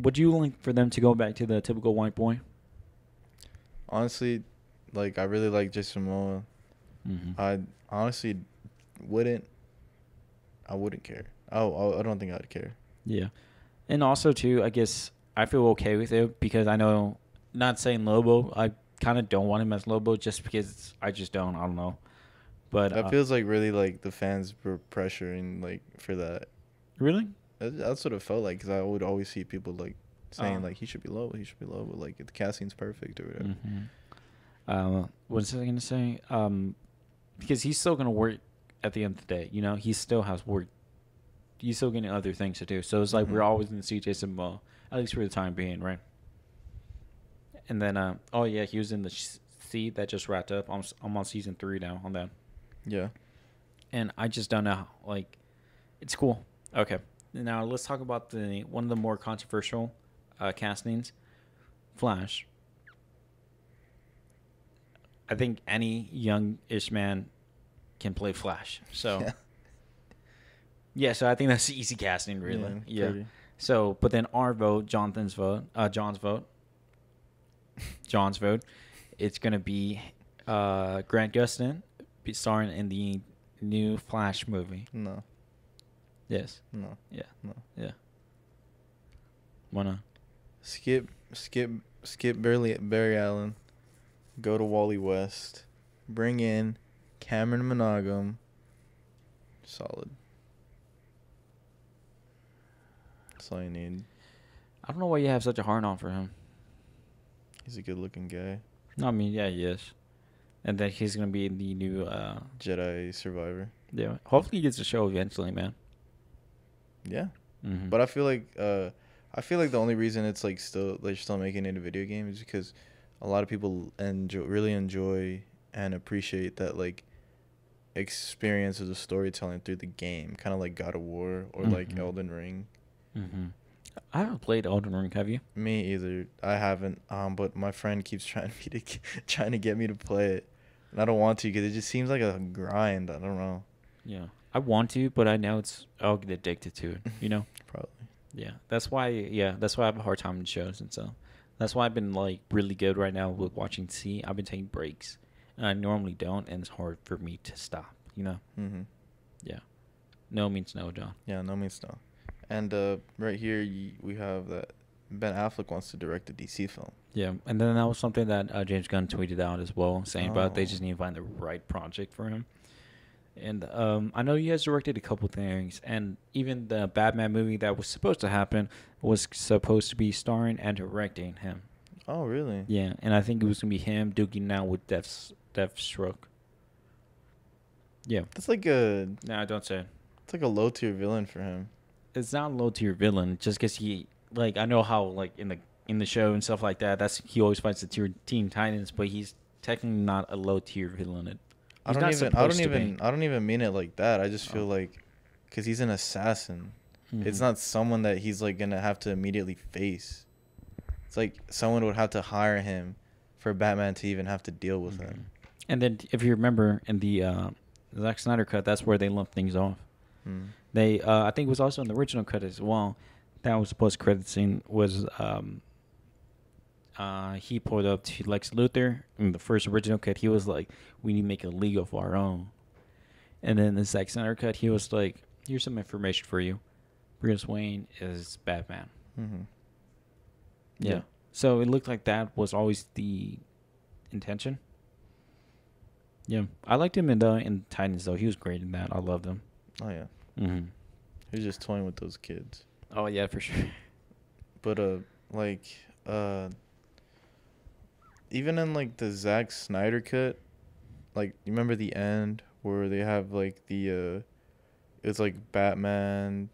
Would you like for them to go back to the typical white boy? Honestly, like I really like Jason Momoa. Mm-hmm. I honestly wouldn't. I wouldn't care. Oh, I, I don't think I'd care. Yeah, and also too, I guess I feel okay with it because I know, not saying Lobo, I kind of don't want him as Lobo just because I just don't. I don't know, but that uh, feels like really like the fans were pressuring like for that. really. That- That's what it felt like because I would always see people like saying Oh. like he should be low, he should be low, but like the casting's perfect or whatever. hmm Uh, what was I going to say? Um, because he's still going to work at the end of the day. You know, he still has work. He's still getting other things to do. So it's like we're Mhm. always in the Jason Momoa, at least for the time being, right? And then, uh, oh yeah, he was in the See that just wrapped up. I'm, I'm on season three now on that, Yeah. and I just don't know. Like, it's cool. Okay, now let's talk about the one of the more controversial uh, castings, Flash. I think any young-ish man can play Flash. So Yeah. Yeah, so I think that's easy casting, really. Yeah. pretty. So, but then our vote, Jonathan's vote, uh, John's vote, John's vote, it's gonna be uh, Grant Gustin, be starring in the new Flash movie. No, Yes. no, Yeah. no. Yeah. Why not? Skip, skip, skip Barry, Barry Allen. Go to Wally West. Bring in Cameron Monaghan. Solid. That's all you need. I don't know why you have such a hard on for him. He's a good-looking guy. No, I mean, yeah, he is. And then he's gonna be the new. uh Jedi survivor. Yeah. Hopefully, he gets a show eventually, man. Yeah. Mm-hmm. But I feel like uh, I feel like the only reason it's like still they're still making it a video game is because a lot of people enjoy really enjoy and appreciate that like experience of the storytelling through the game, kind of like God of War or like Mhm. Elden Ring. Mm-hmm. I haven't played Elden Ring. Have you? Me either. I haven't. Um, but my friend keeps trying me to trying to get me to play it, and I don't want to because it just seems like a grind. I don't know. Yeah, I want to, but I know it's I'll get addicted to it. You know. Probably. Yeah, that's why. Yeah, that's why I have a hard time in shows and stuff. That's why I've been like really good right now with watching T. I've been taking breaks, and I normally don't, and it's hard for me to stop. You know. Mm-hmm. Yeah. No means no, John. Yeah, no means no. And uh, right here y- we have that Ben Affleck wants to direct a DC film. Yeah, and then that was something that uh, James Gunn tweeted out as well, saying about they Oh. just need to find the right project for him. And um, I know he has directed a couple things, and even the Batman movie that was supposed to happen was supposed to be starring and directing him. Oh, really? Yeah, and I think it was gonna be him duking out with Death's Deathstroke. Yeah. That's like a No, don't say it's like a low tier villain for him. It's not low tier villain, just because he like I know how like in the in the show and stuff like that. That's he always fights the tier Teen Titans, but he's technically not a low tier villain. It- I don't even I don't to be. even I don't even mean it like that. I just feel Oh. like cuz he's an assassin. It's Mhm. not someone that he's like going to have to immediately face. It's like someone would have to hire him for Batman to even have to deal with Mhm. him. And then if you remember in the uh, Zack Snyder cut, that's where they lump things off. Mm. They, uh, I think, it was also in the original cut as well. That was the post credit scene was um, uh, he pulled up to Lex Luthor in the first original cut. He was like, "We need to make a league of our own." And then the Zack Snyder cut, he was like, "Here's some information for you. Bruce Wayne is Batman." hmm Yeah. Yeah. So it looked like that was always the intention. Yeah, I liked him in the in Titans though. He was great in that. I loved him. Oh yeah. Mm-hmm. He was just toying with those kids. Oh yeah, for sure. But uh like uh even in like the Zack Snyder cut, like you remember the end where they have like the uh it's like Batman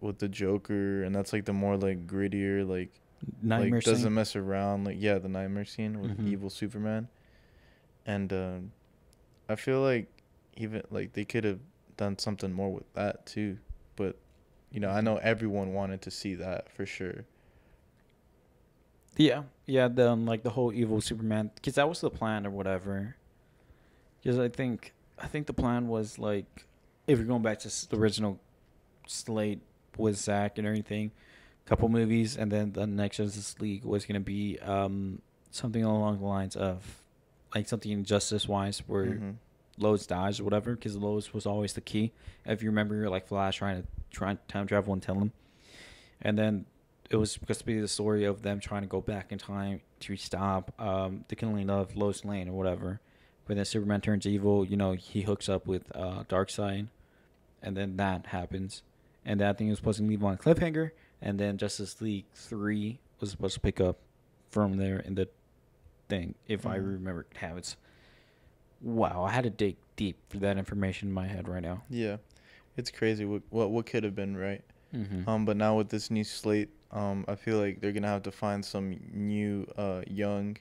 with the Joker and that's like the more like grittier like Knightmare like doesn't scene? mess around like yeah the Knightmare scene with Mhm. evil Superman, and um, I feel like even like they could have done something more with that too, but you know I know everyone wanted to see that for sure. Yeah, yeah. The um, like the whole evil Superman, because that was the plan or whatever. Because I think I think the plan was like, if you're going back to the original slate with Zack and everything, couple movies, and then the next Justice League was gonna be um something along the lines of like something justice wise where Mhm. Lois dies or whatever, because Lois was always the key. If you remember, you're like Flash trying to try time travel and tell him, and then it was supposed to be the story of them trying to go back in time to stop um, the killing of Lois Lane or whatever. But then Superman turns evil. You know, he hooks up with uh, Darkseid, and then that happens. And that thing was supposed to leave on a cliffhanger, and then Justice League three was supposed to pick up from there in the thing, if I Mhm. remember how it's. Wow, I had to dig deep for that information in my head right now. Yeah, it's crazy what what what could have been right. Mm-hmm. Um, but now with this new slate, um, I feel like they're gonna have to find some new uh young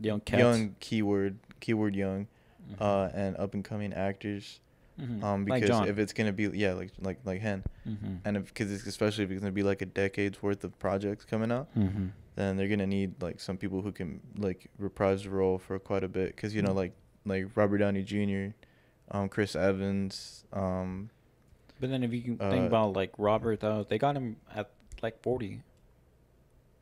Young cats. young keyword keyword young Mhm. uh and up and coming actors. Mhm. Um, because John. if it's gonna be yeah like like like Hen, Mhm. and if because it's especially if it's gonna be like a decade's worth of projects coming out, Mhm. then they're gonna need like some people who can like reprise the role for quite a bit. Because you know Mm. like like Robert Downey Jr., um, Chris Evans, um, But then if you can Uh, think about like Robert though, they got him at like forty.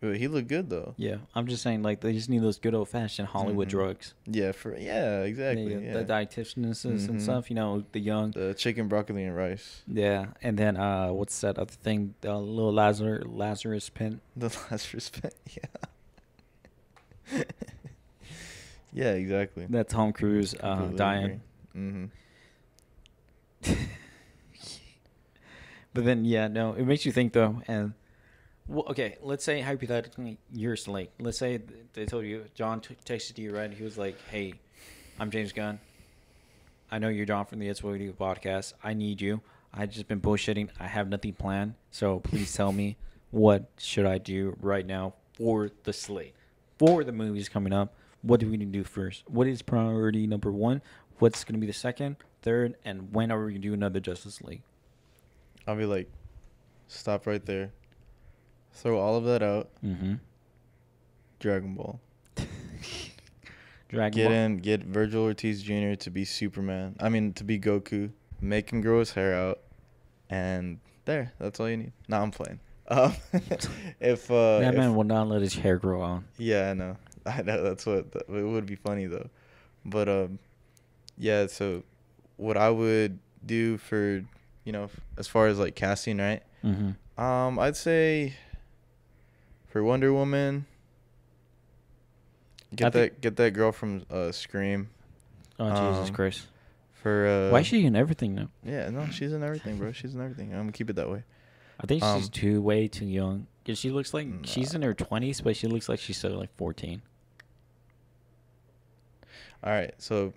uh, he looked good though. Yeah, I'm just saying like they just need those good old fashioned Hollywood Mhm. drugs. Yeah, for yeah exactly. The, yeah. the dietitianesses and Mhm. stuff. You know, the young. The chicken, broccoli, and rice. Yeah, and then uh, what's that other thing? The little Lazarus Lazarus Pit. The last respect. Yeah. yeah, exactly. That Tom Cruise uh, dying. Mm-hmm. But then yeah, no, it makes you think though. And well, okay, let's say hypothetically you're Slate. Let's say they told you John t- texted you right. He was like, "Hey, I'm James Gunn. I know you're John from the It's What We Do podcast. I need you. I just been bullshitting. I have nothing planned. So please tell me what should I do right now for the slate, for the movies coming up. What do we need to do first? What is priority number one? What's going to be the second, third, and when are we going to do another Justice League? I'll be like, stop right there. Throw all of that out. Mm-hmm. Dragon Ball. Dragon Get Ball. in, get Vergil Ortiz Jr. to be Superman. I mean, to be Goku. Make him grow his hair out, and there. That's all you need. Nah, I'm playing. Um, if uh, that if- man will not let his hair grow out. yeah, I know. I know. That's what it would be funny though. But um, yeah. So, what I would do for you know, as far as like casting, right? Mm-hmm. Um, I'd say for Wonder Woman, get I think- that get that girl from uh Scream. Oh Jesus Um, Christ! For uh, Why is she in everything now? Yeah, no, she's in everything, bro. She's in everything. I'm gonna keep it that way. I think she's Um, too way too young. Cause she looks like she's in her twenties, but she looks like she's still like fourteen. All right, so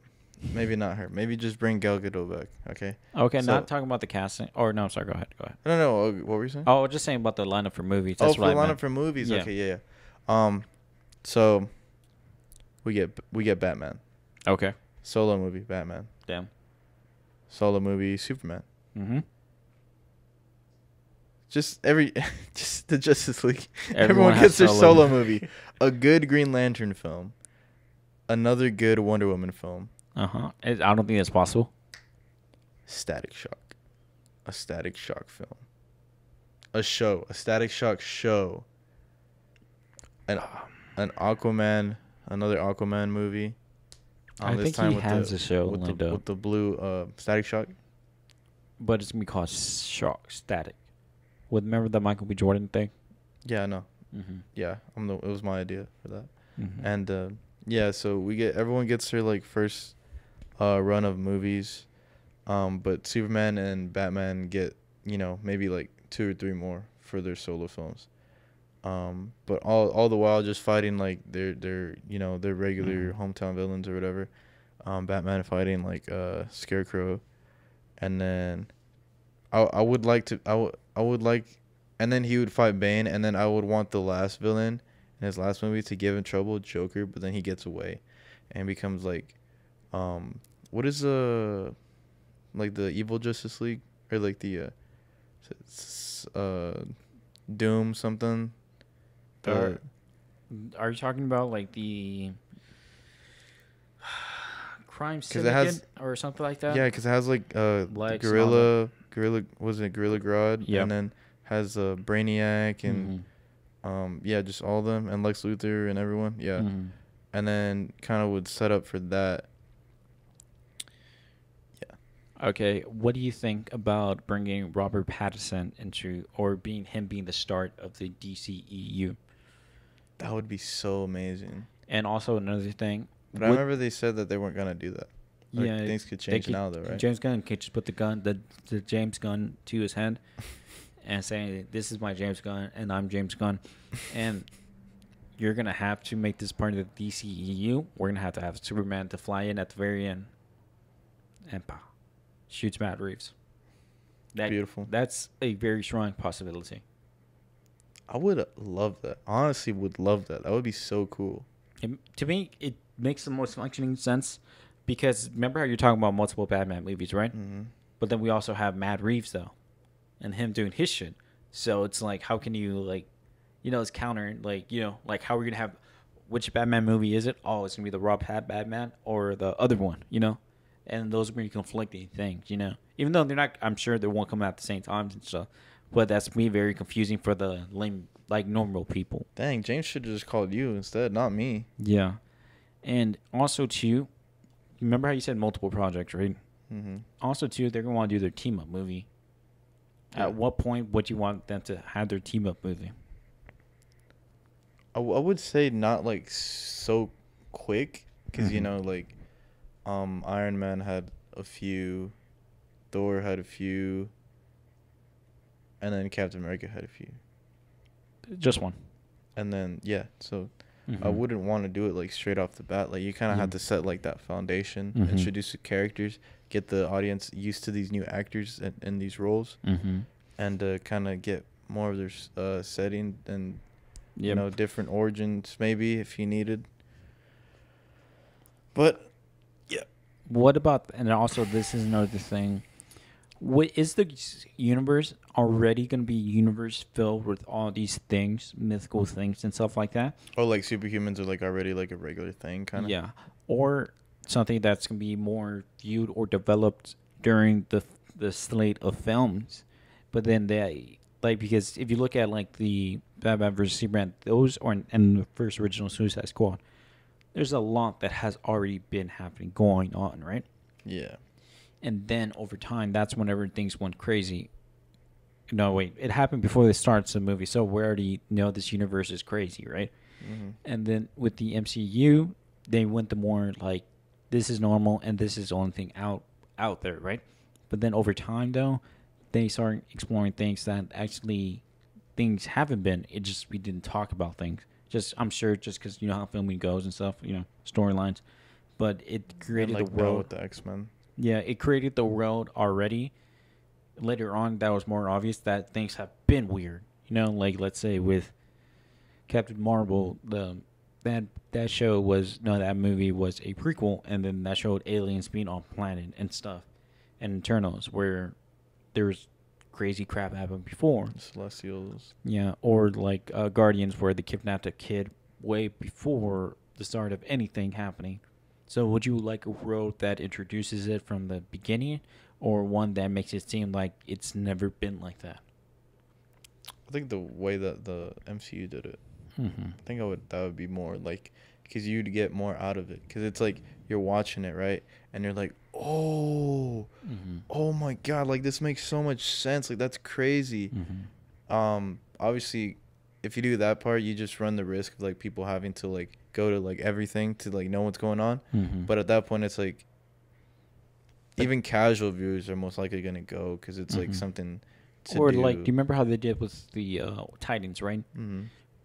maybe not her. Maybe just bring Gal Gadot back. Okay. Okay, So- not talking about the casting. Or no, I'm sorry. Go ahead. Go ahead. No, no. uh, What were you saying? Oh, just saying about the lineup for movies. oh, That's for what I lineup meant. for movies. Yeah. Okay, yeah, yeah. Um, so we get we get Batman Okay. solo movie, Batman Damn. solo movie, Superman. Mm-hmm. Just every, just the Justice League. Everyone Everyone, has gets their solo solo movie. movie. A good Green Lantern film. Another good Wonder Woman film. Uh huh. I don't think that's possible. Static Shock. A Static Shock film. A show. A Static Shock show. An an Aquaman. Another Aquaman movie. I Um, this think time he with has the, a show with the, up. with the blue uh, Static Shock. But it's gonna be called Shock Static. With remember the Michael B. Jordan thing? Yeah, no. Mm-hmm. Yeah, I'm the. It was my idea for that. mm-hmm. And uh, yeah, so we get everyone gets their like first uh, run of movies, um, but Superman and Batman get you know maybe like two or three more for their solo films. Um, but all all the while just fighting like their their you know their regular Mhm. hometown villains or whatever. Um, Batman fighting like uh, Scarecrow, and then I I would like to I would I would like, and then he would fight Bane, and then I would want the last villain in his last movie to give him trouble, Joker, but then he gets away, and becomes like, um, what is the, like the evil Justice League or like the, uh, uh, Doom something. The, Are you talking about like the crime syndicate it has- or something like that? yeah, because it has like uh Lex Gorilla, Gorilla was it Gorilla Grodd, Yep. and then has uh Brainiac and Mhm. Um yeah just all of them and Lex Luthor and everyone yeah. Mhm. and then kind of would set up for that. Yeah. Okay, what do you think about bringing Robert Pattinson into, or being him being the start of the DCEU? That would be so amazing. And also another thing, But I remember they said that they weren't gonna do that. Like, yeah, things could change could- now, though, right? James Gunn could just put the gun, the the James Gunn to his hand, and saying, "This is my James Gunn, and I'm James Gunn," and you're gonna have to make this part of the DCEU. We're gonna have to have Superman to fly in at the very end, and pow, shoots Matt Reeves. That, Beautiful. That's a very strong possibility. I would love that. Honestly, would love that. That would be so cool. It, to me, it makes the most functioning sense because remember how you're talking about multiple Batman movies, right? hmm But then we also have Matt Reeves though, and him doing his shit. So it's like, how can you like, you know, it's counter like you know, like how are we gonna have which Batman movie is it? Oh, it's gonna be the Rob Pat Batman or the other one, you know? And those are gonna be conflicting things, you know. Even though they're not, I'm sure they won't come out at the same time and stuff. But that's me very confusing for the lame, like normal people. Dang, James should have just called you instead, not me. Yeah, and also too, you remember how you said multiple projects, right? hmm Also, too, they're gonna want to do their team up movie. Yeah. At what point would you want them to have their team up movie? I, w- I would say not like so quick, because you Mhm. know, like, um, Iron Man had a few, Thor had a few, and then Captain America had a few, Just one. and then yeah, so I Mhm. wouldn't want to do it like straight off the bat. Like you kind of Yeah. have to set like that foundation, Mhm. introduce the characters, get the audience used to these new actors in, in these roles, Mhm. and uh, kind of get more of their uh, setting and you know different origins maybe if you needed. But yeah. What about and also this is another thing. what is the universe already going to be universe filled with all these things, mythical things and stuff like that? Oh, like superhumans are like already like a regular thing, kind of. Yeah, or something that's going to be more viewed or developed during the the slate of films. But then they like because if you look at like the Batman versus Superman, those or and the first original Suicide Squad, there's a lot that has already been happening going on, right? Yeah. and then over time that's whenever things went crazy no wait it happened before they starts the movie so we already know this universe is crazy right hmm and then with the mcu they went the more like this is normal and this is the only thing out out there right but then over time though they start exploring things that actually things haven't been it just we didn't talk about things just i'm sure just because you know how filming goes and stuff you know storylines but it created like the world with the X Men. yeah, it created the world already. Later on, that was more obvious that things have been weird. You know, like let's say with Captain Marvel, the that that show was no, that movie was a prequel, and then that showed aliens being on planet and stuff, and Eternals where there was crazy crap happened before. Celestials. Yeah, or like uh, Guardians, where they kidnapped a kid way before the start of anything happening. So, would you like a world that introduces it from the beginning, or one that makes it seem like it's never been like that? I think the way that the MCU did it, Mm-hmm. I think I would that would be more like because you'd get more out of it because it's like you're watching it right and you're like oh Mm-hmm. oh my god like this makes so much sense like that's crazy Mm-hmm. um obviously if you do that part you just run the risk of like people having to like go to like everything to like know what's going on Mm-hmm. but at that point it's like even casual viewers are most likely gonna go because it's like Mhm. something to or do. like, do you remember how they did with the uh, Titans, right?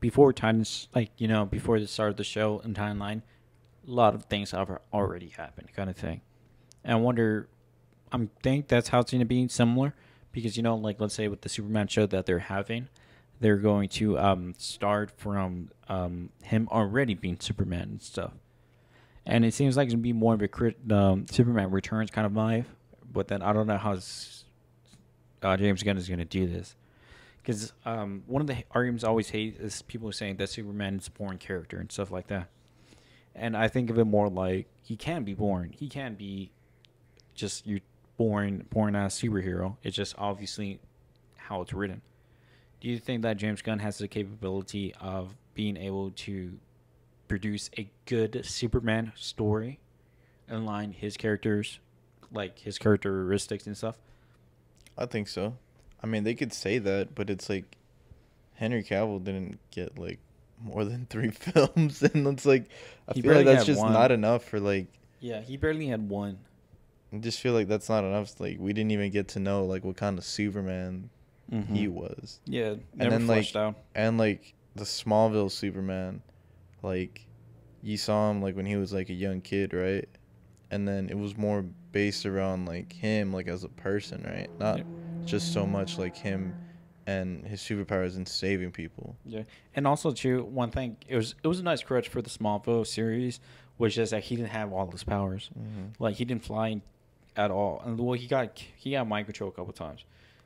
Before Titans, like you know, before the start of the show and timeline, a lot of things have already happened, kind of thing. And I wonder, I'm think that's how it's going to be similar, because you know, like let's say with the Superman show that they're having, they're going to um, start from um, him already being Superman and stuff. And it seems like it's gonna be more of a crit, um, Superman Returns kind of vibe, but then I don't know how uh, James Gunn is gonna do this, because um, one of the arguments I always hate is people saying that Superman is a boring character and stuff like that. And I think of it more like he can be born. He can be just you born boring ass superhero. It's just obviously how it's written. Do you think that James Gunn has the capability of being able to produce a good Superman story, align his characters, like his characteristics and stuff? I think so. I mean, they could say that, but it's like Henry Cavill didn't get like more than three films, and it's like I He feel like that's just one. not enough for like. Yeah, he barely had one. I just feel like that's not enough. Like we didn't even get to know like what kind of Superman mm-hmm. he was, Yeah, and never then like fleshed out. and like the Smallville Superman, like you saw him like when he was like a young kid, right? And then it was more based around like him like as a person, right? Not Yeah. Just so much like him and his superpowers in saving people. Yeah, and also too, one thing it was it was a nice crutch for the Smallville series was just that he didn't have all his powers. Mm-hmm. Like he didn't fly at all, and well, he got he got mind control a couple times,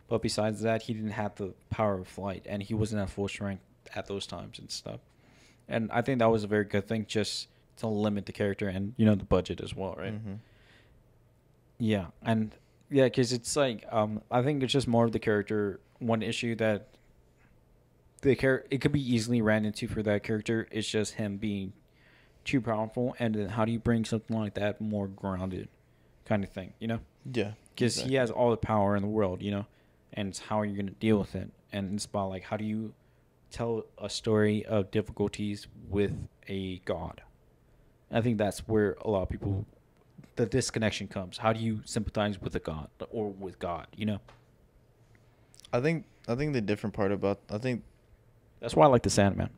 but besides that, he didn't have the power of flight, and he wasn't at full strength at those times and stuff. And I think that was a very good thing, just to limit the character and you know the budget as well, right? Mm-hmm. Yeah, and yeah, because it's like um, I think it's just more of the character. One issue that the char- it could be easily ran into for that character is just him being too powerful, and then how do you bring something like that more grounded, kind of thing, you know? Yeah, Because exactly. he has all the power in the world, you know, and it's how are you going to deal with it? And it's about like how do you tell a story of difficulties with a god? I think that's where a lot of people the disconnection comes. How do you sympathize with a god or with God? You know, I think I think the different part about I think that's why I like the Sandman.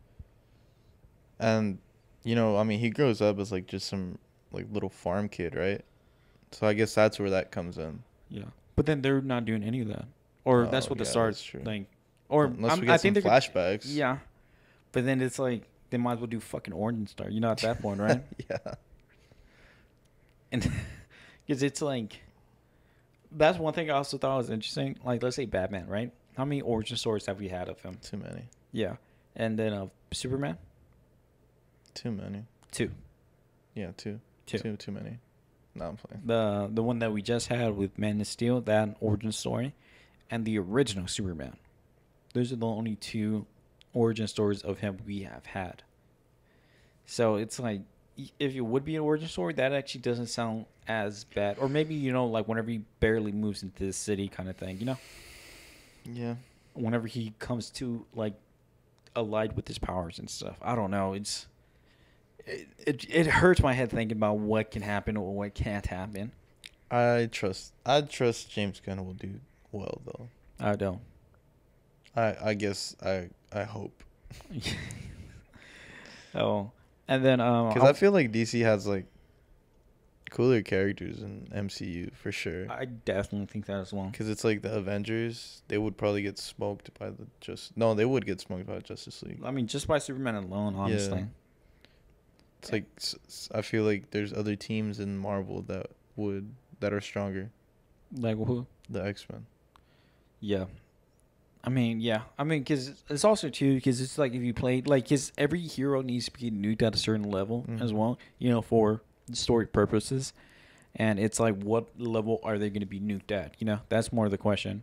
and you know I mean he grows up as like just some like little farm kid, right? So I guess that's where that comes in. Yeah, but then they're not doing any of that, or oh, that's Oh, what the yeah, start that's thing. Or unless I'm- we get I some think flashbacks. Yeah, but then it's like they might as well do fucking Orange Star. You know, at that point, right? yeah. And because it's like that's one thing I also thought was interesting. Like, let's say Batman, right? How many origin stories have we had of him? Too many. Yeah, and then uh, Superman, Too many. two. Yeah, two. Two. Too too many. No, I'm playing. The the one that we just had with Man of Steel, that origin story, and the original Superman. Those are the only two origin stories of him we have had. So it's like, if it would be an origin story, that actually doesn't sound as bad. Or maybe you know, like whenever he barely moves into the city, kind of thing. You know, Yeah. whenever he comes to like allied with his powers and stuff. I don't know. It's it, it it hurts my head thinking about what can happen or what can't happen. I trust. I trust James Gunn will do well though. I don't. I I guess I I hope oh, and then um, because I feel like DC has like cooler characters in MCU for sure. I definitely think that as well. Because it's like the Avengers, they would probably get smoked by the just no, they would get smoked by Justice League. I mean, just by Superman alone, honestly. Yeah. It's like I feel like there's other teams in Marvel that would that are stronger. Like who? The X Men. Yeah. I mean, yeah. I mean, because it's also too because it's like if you played like because every hero needs to be nuked at a certain level as Mhm. well, you know, for story purposes. And it's like, what level are they going to be nuked at? You know, that's more the question.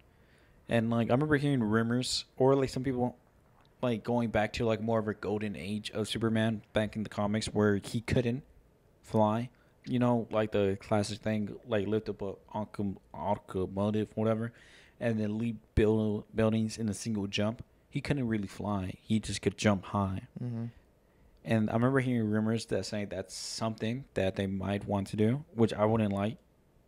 And like, I remember hearing rumors, or like some people, like going back to like more of a golden age of Superman back in the comics where he couldn't fly. You know, like the classic thing, like lift up a automotive, whatever, and then leap build buildings in a single jump. He couldn't really fly. He just could jump high. Mm-hmm. And I remember hearing rumors that saying that's something that they might want to do, which I wouldn't like.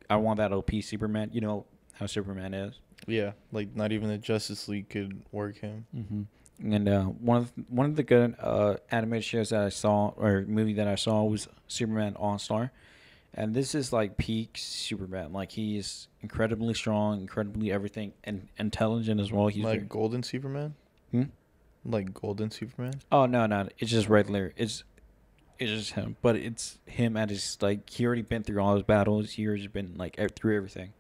I want that OP Superman. You know how Superman is. Yeah, like not even the Justice League could work him. Mm-hmm. And uh, one of one of the good uh, animated shows that I saw or movie that I saw was Superman All Star, and this is like peak Superman. Like he's incredibly strong, incredibly everything, and intelligent as well. He's like very- Golden Superman. Hmm? Like Golden Superman. Oh no, no, it's just regular. It's it's just him, but it's him at his like he already been through all his battles. He already been like through everything.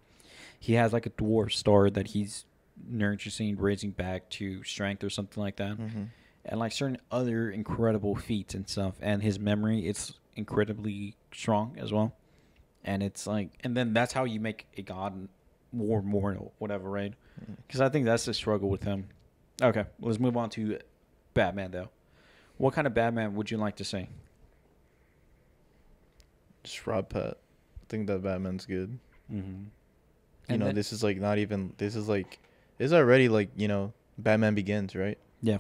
He has like a dwarf star that he's nurturing, raising back to strength or something like that, Mm-hmm. and like certain other incredible feats and stuff. And his memory, it's incredibly strong as well. And it's like, and then that's how you make a god more mortal, whatever, right? Because I think that's the struggle with him. Okay, let's move on to Batman though. What kind of Batman would you like to see? Just Rob Pat. I think that Batman's good. Mm-hmm. You know, this is like not even. This is like, this is already like you know, Batman Begins, right? Yeah.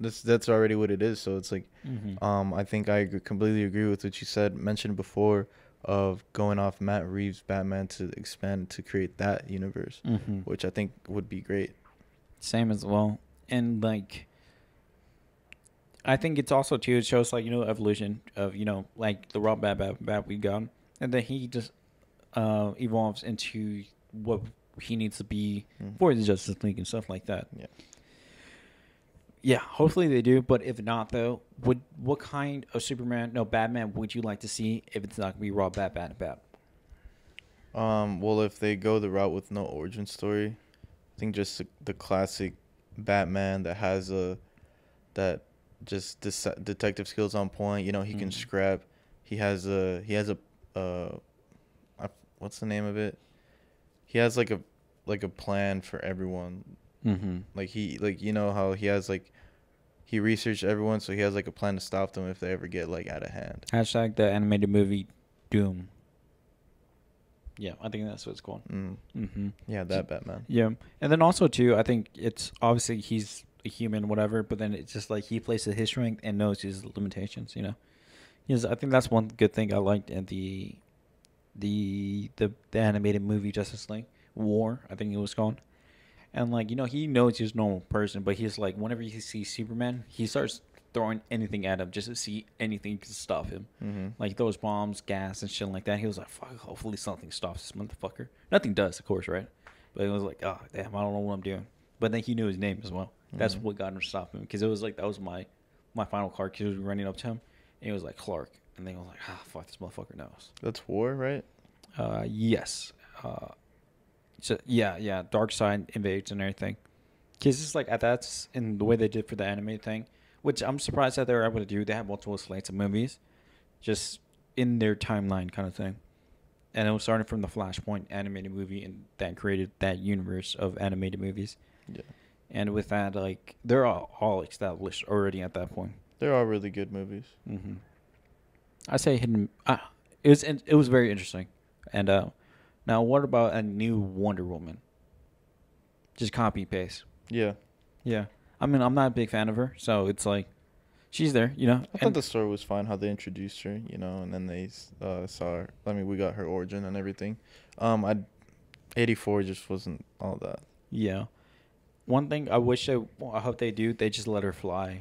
That's that's already what it is. So it's like, Mm-hmm. um, I think I completely agree with what you said mentioned before, of going off Matt Reeves Batman to expand to create that universe, mm-hmm. which I think would be great. Same as well, and like, I think it's also too. It shows like you know evolution of you know like the raw Bat Bat, Bat we got, and then he just uh evolves into what he needs to be Mhm. for the Justice League and stuff like that. Yeah. Yeah, hopefully they do. But if not, though, would what kind of Superman, no Batman, would you like to see if it's not gonna be raw Bat Bat Bat? Um, well, if they go the route with no origin story, I think just the, the classic Batman that has a that just dis- detective skills on point. You know, he can Mhm. scrap. He has a he has a uh, I, what's the name of it? He has like a like a plan for everyone. Mm-hmm. Like he like you know how he has like he researched everyone, so he has like a plan to stop them if they ever get like out of hand. Hashtag the animated movie Doom. Yeah, I think that's what it's called. Mm. Mm-hmm. Yeah, that Batman. Yeah, and then also too, I think it's obviously he's a human, whatever. But then it's just like he plays to his strength and knows his limitations. You know, yes, I think that's one good thing I liked in the the the, the animated movie Justice League War. I think it was called. And like you know, he knows he's a normal person, but he's like whenever he sees Superman, he starts throwing anything at him just to see anything to stop him. Mm-hmm. Like he throws bombs, gas, and shit like that. He was like, "Fuck! Hopefully something stops this motherfucker." Nothing does, of course, right? But it was like, "Oh damn, I don't know what I'm doing." But then he knew his name as well. That's Mhm. what got him to stop him because it was like that was my my final card. Because he was running up to him, and he was like Clark, and then I was like, "Ah, fuck! This motherfucker knows." That's War, right? Uh, yes. Uh, So, yeah, yeah. Darkseid invades and everything. Because it's like that's in the way they did for the anime thing, which I'm surprised that they were able to do. They have multiple slates of movies, just in their timeline kind of thing. And it was starting from the Flashpoint animated movie, and that created that universe of animated movies. Yeah. And with that, like they're all, all established already at that point. They're all really good movies. Mm-hmm. I say hidden. Uh, it was in- it was very interesting. And uh, now, what about a new Wonder Woman? Just copy paste. Yeah. Yeah, I mean, I'm not a big fan of her, so it's like she's there, you know. I thought and- the story was fine how they introduced her, you know, and then they uh, saw her. I mean, we got her origin and everything. Um, I, eighty four just wasn't all that. yeah. One thing I wish I, I hope they do, they just let her fly.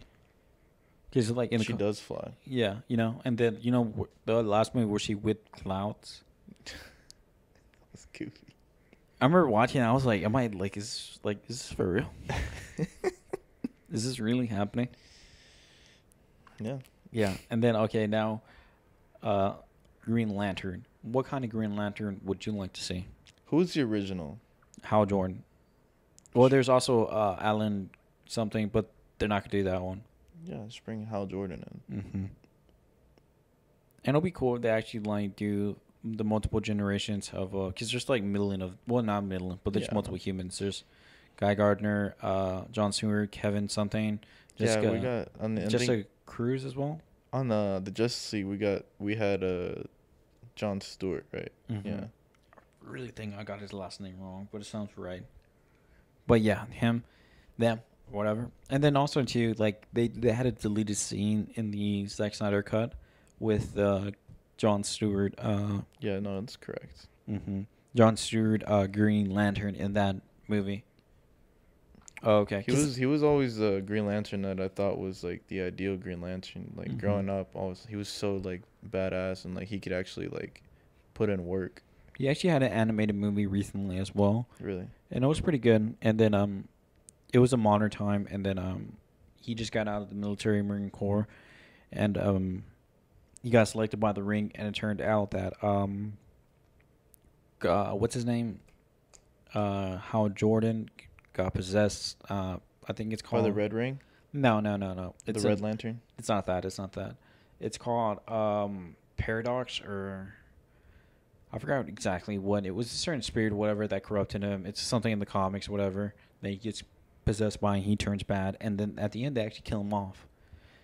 Because like in she co- does fly. Yeah, you know, and then you know the last movie where she with clouds. That's goofy. I remember watching. it, I was like, "Am I like is like is this for real? is this really happening?" Yeah. Yeah, and then okay now, uh, Green Lantern. What kind of Green Lantern would you like to see? Who's the original? Hal Jordan. Well, there's also uh, Alan something, but they're not gonna do that one. Yeah, just bring Hal Jordan in. Mm-hmm. And it'll be cool if they actually like do the multiple generations of uh, because there's like million of well not million, but there's Yeah. multiple humans. There's Guy Gardner, uh, John Stewart, Kevin something, Jessica, yeah, we got on the Jessica Cruz as well. on the the Justice League. We got we had uh, John Stewart, right? Mhm. Yeah. I really think I got his last name wrong, but it sounds right. But yeah, him, them, whatever. And then also too, like they they had a deleted scene in the Zack Snyder cut with uh, John Stewart. Uh, Yeah, no, that's correct. hmm John Stewart, uh, Green Lantern in that movie. Oh, okay. He was he was always the Green Lantern that I thought was like the ideal Green Lantern. Like Mhm. growing up, always he was so like badass and like he could actually like put in work. he actually had an animated movie recently as well, Really. and it was pretty good. And then um, it was a modern time, and then um, he just got out of the military Marine Corps, and um, he got selected by the ring, and it turned out that um, uh, what's his name? Uh, Hal Jordan got possessed. Uh, I think it's called the Red Ring, No, no, no, no. the It's a- Red Lantern. It's not that. It's not that. It's called um, Paradox or I forgot exactly what. It was a certain spirit, whatever, that corrupted him. It's something in the comics, whatever. That he gets possessed by, and he turns bad, and then at the end they actually kill him off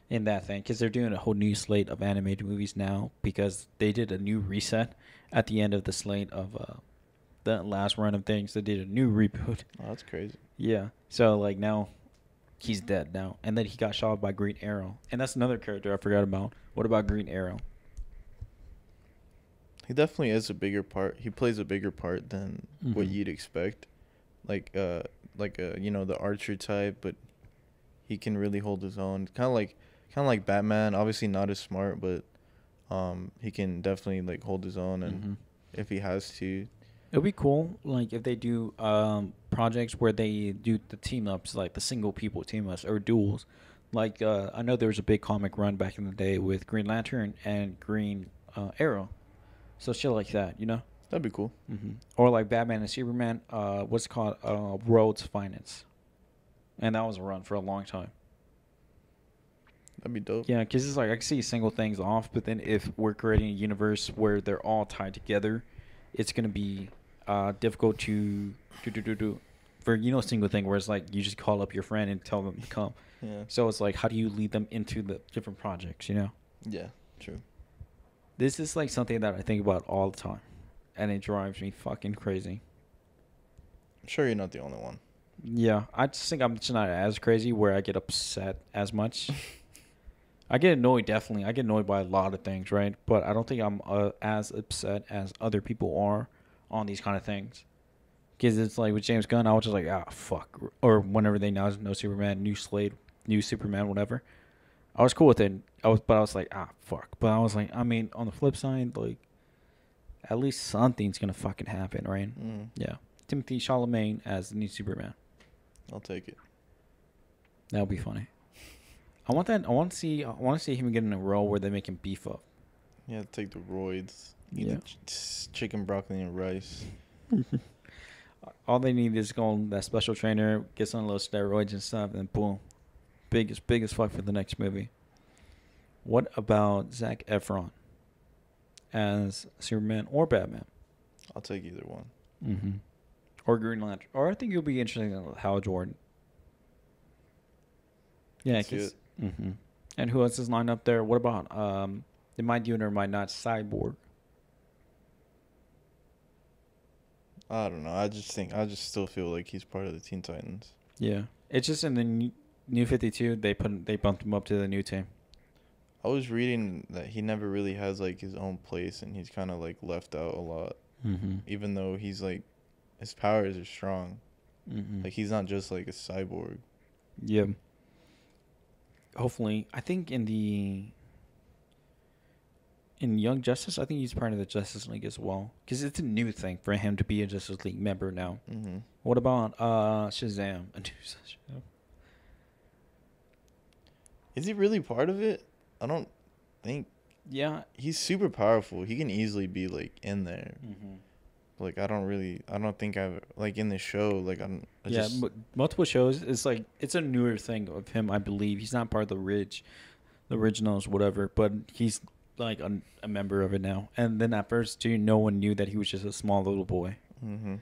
in that thing because they're doing a whole new slate of animated movies now because they did a new reset at the end of the slate of uh, the last run of things. They did a new reboot. Oh, that's crazy. Yeah. So like now he's dead now. And then he got shot by Green Arrow. And that's another character I forgot about. What about Green Arrow? He definitely is a bigger part. He plays a bigger part than what Mhm. you'd expect. Like uh like uh you know the archer type, but he can really hold his own. Kind of like kind of like Batman, obviously not as smart, but um he can definitely like hold his own and Mhm. if he has to. It'd be cool, like if they do um, projects where they do the team ups, like the single people team ups or duels. Like uh, I know there was a big comic run back in the day with Green Lantern and Green uh, Arrow, so shit like that, you know. That'd be cool. hmm Or like Batman and Superman. Uh, what's called uh, World's Finest, and that was a run for a long time. That'd be dope. Yeah, because it's like I can see single things off, but then if we're creating a universe where they're all tied together, it's gonna be uh, difficult to do do do do for you know a single thing where it's like you just call up your friend and tell them to come. Yeah. So it's like how do you lead them into the different projects? You know, Yeah. True. this is like something that I think about all the time, and it drives me fucking crazy. I'm sure you're not the only one. Yeah, I just think I'm just not as crazy where I get upset as much. I get annoyed definitely. I get annoyed by a lot of things, right? But I don't think I'm uh, as upset as other people are on these kind of things. Because it's like with James Gunn, I was just like, ah, fuck. Or whenever they announced no Superman, new Slade, new Superman, whatever. I was cool with it. I was, but I was like, ah, fuck. But I was like, I mean, on the flip side, like, at least something's gonna fucking happen, right? Mm, Yeah. Timothée Chalamet as the new Superman. I'll take it. That would be funny. I want that. I want to see. I want to see him get in a role where they make him beef up. Yeah, take the roids. Eat Yeah. the ch- chicken, broccoli, and rice. All they need is go on that special trainer, get some little steroids and stuff, and boom, biggest biggest fuck for the next movie. What about Zac Efron as Superman or Batman? I'll take either one. Mm-hmm. Or Green Lantern. Or I think it'll be interesting with Hal Jordan. Yeah, Let's see cause, it. hmm and who else is lined up there? What about um? They might do it or might not. Cyborg. I don't know. I just think I just still feel like he's part of the Teen Titans. Yeah, it's just in the new, new Fifty Two. They put they bumped him up to the new team. I was reading that he never really has like his own place, and he's kind of like left out a lot. Mm-hmm. Even though he's like, his powers are strong. Mm-hmm. Like he's not just like a cyborg. Yeah. Hopefully, I think in the in Young Justice, I think he's part of the Justice League as well, because it's a new thing for him to be a Justice League member now. Mm-hmm. What about uh Shazam? A new Shazam. Is he really part of it? I don't think Yeah. he's super powerful. He can easily be like in there. Mm-hmm. Like I don't really, I don't think I've like in the show. Like I'm, I yeah, just, multiple shows. It's like it's a newer thing of him, I believe. He's not part of the Ridge, the originals, whatever. But he's like a, a member of it now. And then at first, too, no one knew that he was just a small little boy. hmm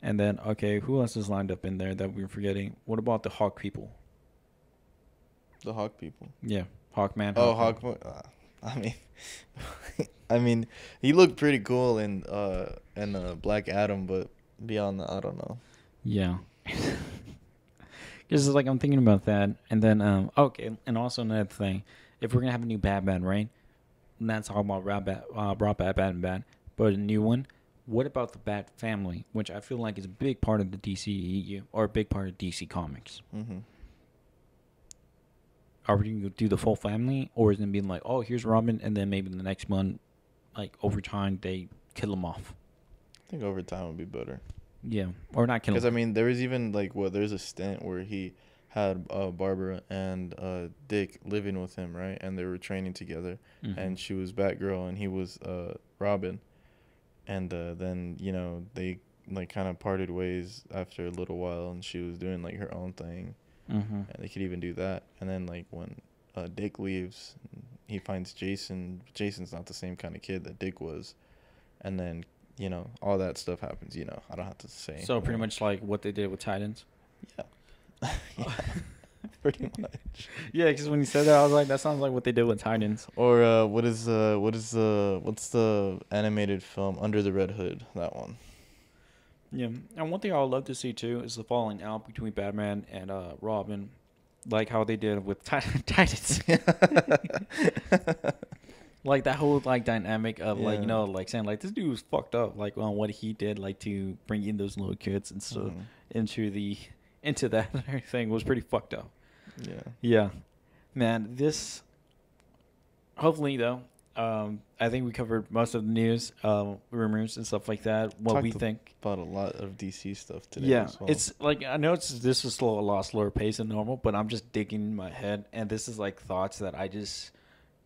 And then, okay, who else is lined up in there that we're forgetting? What about the Hawk people? the Hawk people. Yeah, Hawkman. Oh, Hawkman. Hawk. Uh, I mean, I mean, he looked pretty cool in uh in uh, Black Adam, but beyond that, I don't know. Yeah. Because like I'm thinking about that, and then um okay, and also another thing, if we're gonna have a new Batman, right? Not talking about Rob Bat, uh, Rob Bat, Batman, but a new one. What about the Bat family, which I feel like is a big part of the DCEU or a big part of DC Comics? hmm Are we gonna do the full family, or is it gonna be like, oh, here's Robin, and then maybe the next one, like over time, they kill him off? I think over time would be better. Yeah, or not kill Because I mean, there was even like what there's a stint where he had uh, Barbara and uh, Dick living with him, right? And they were training together, Mhm. and she was Batgirl and he was uh, Robin, and uh, then you know they like kind of parted ways after a little while, and she was doing like her own thing, Mhm. and they could even do that. And then like when uh, Dick leaves, he finds Jason. Jason's not the same kind of kid that Dick was, and then you know all that stuff happens. You know, I don't have to say. So pretty much like what they did with Titans. Yeah. yeah. Pretty much. Yeah, because when you said that, I was like, that sounds like what they did with Titans. Or uh, what is uh what is the what's the animated film Under the Red Hood? That one. Yeah, and one thing I would love to see too is the falling out between Batman and uh, Robin, like how they did with Tit- Titans. like that whole like dynamic of like you know like saying like this dude was fucked up like on what he did like to bring in those little kids and stuff Mhm. into the into that thing was pretty fucked up. Yeah. Yeah, man. This hopefully though, um, I think we covered most of the news, um, rumors and stuff like that. What we think. About a lot of DC stuff today. Yeah, as well. it's like I know it's this is slow, a lot slower pace than normal, but I'm just digging in my head, and this is like thoughts that I just.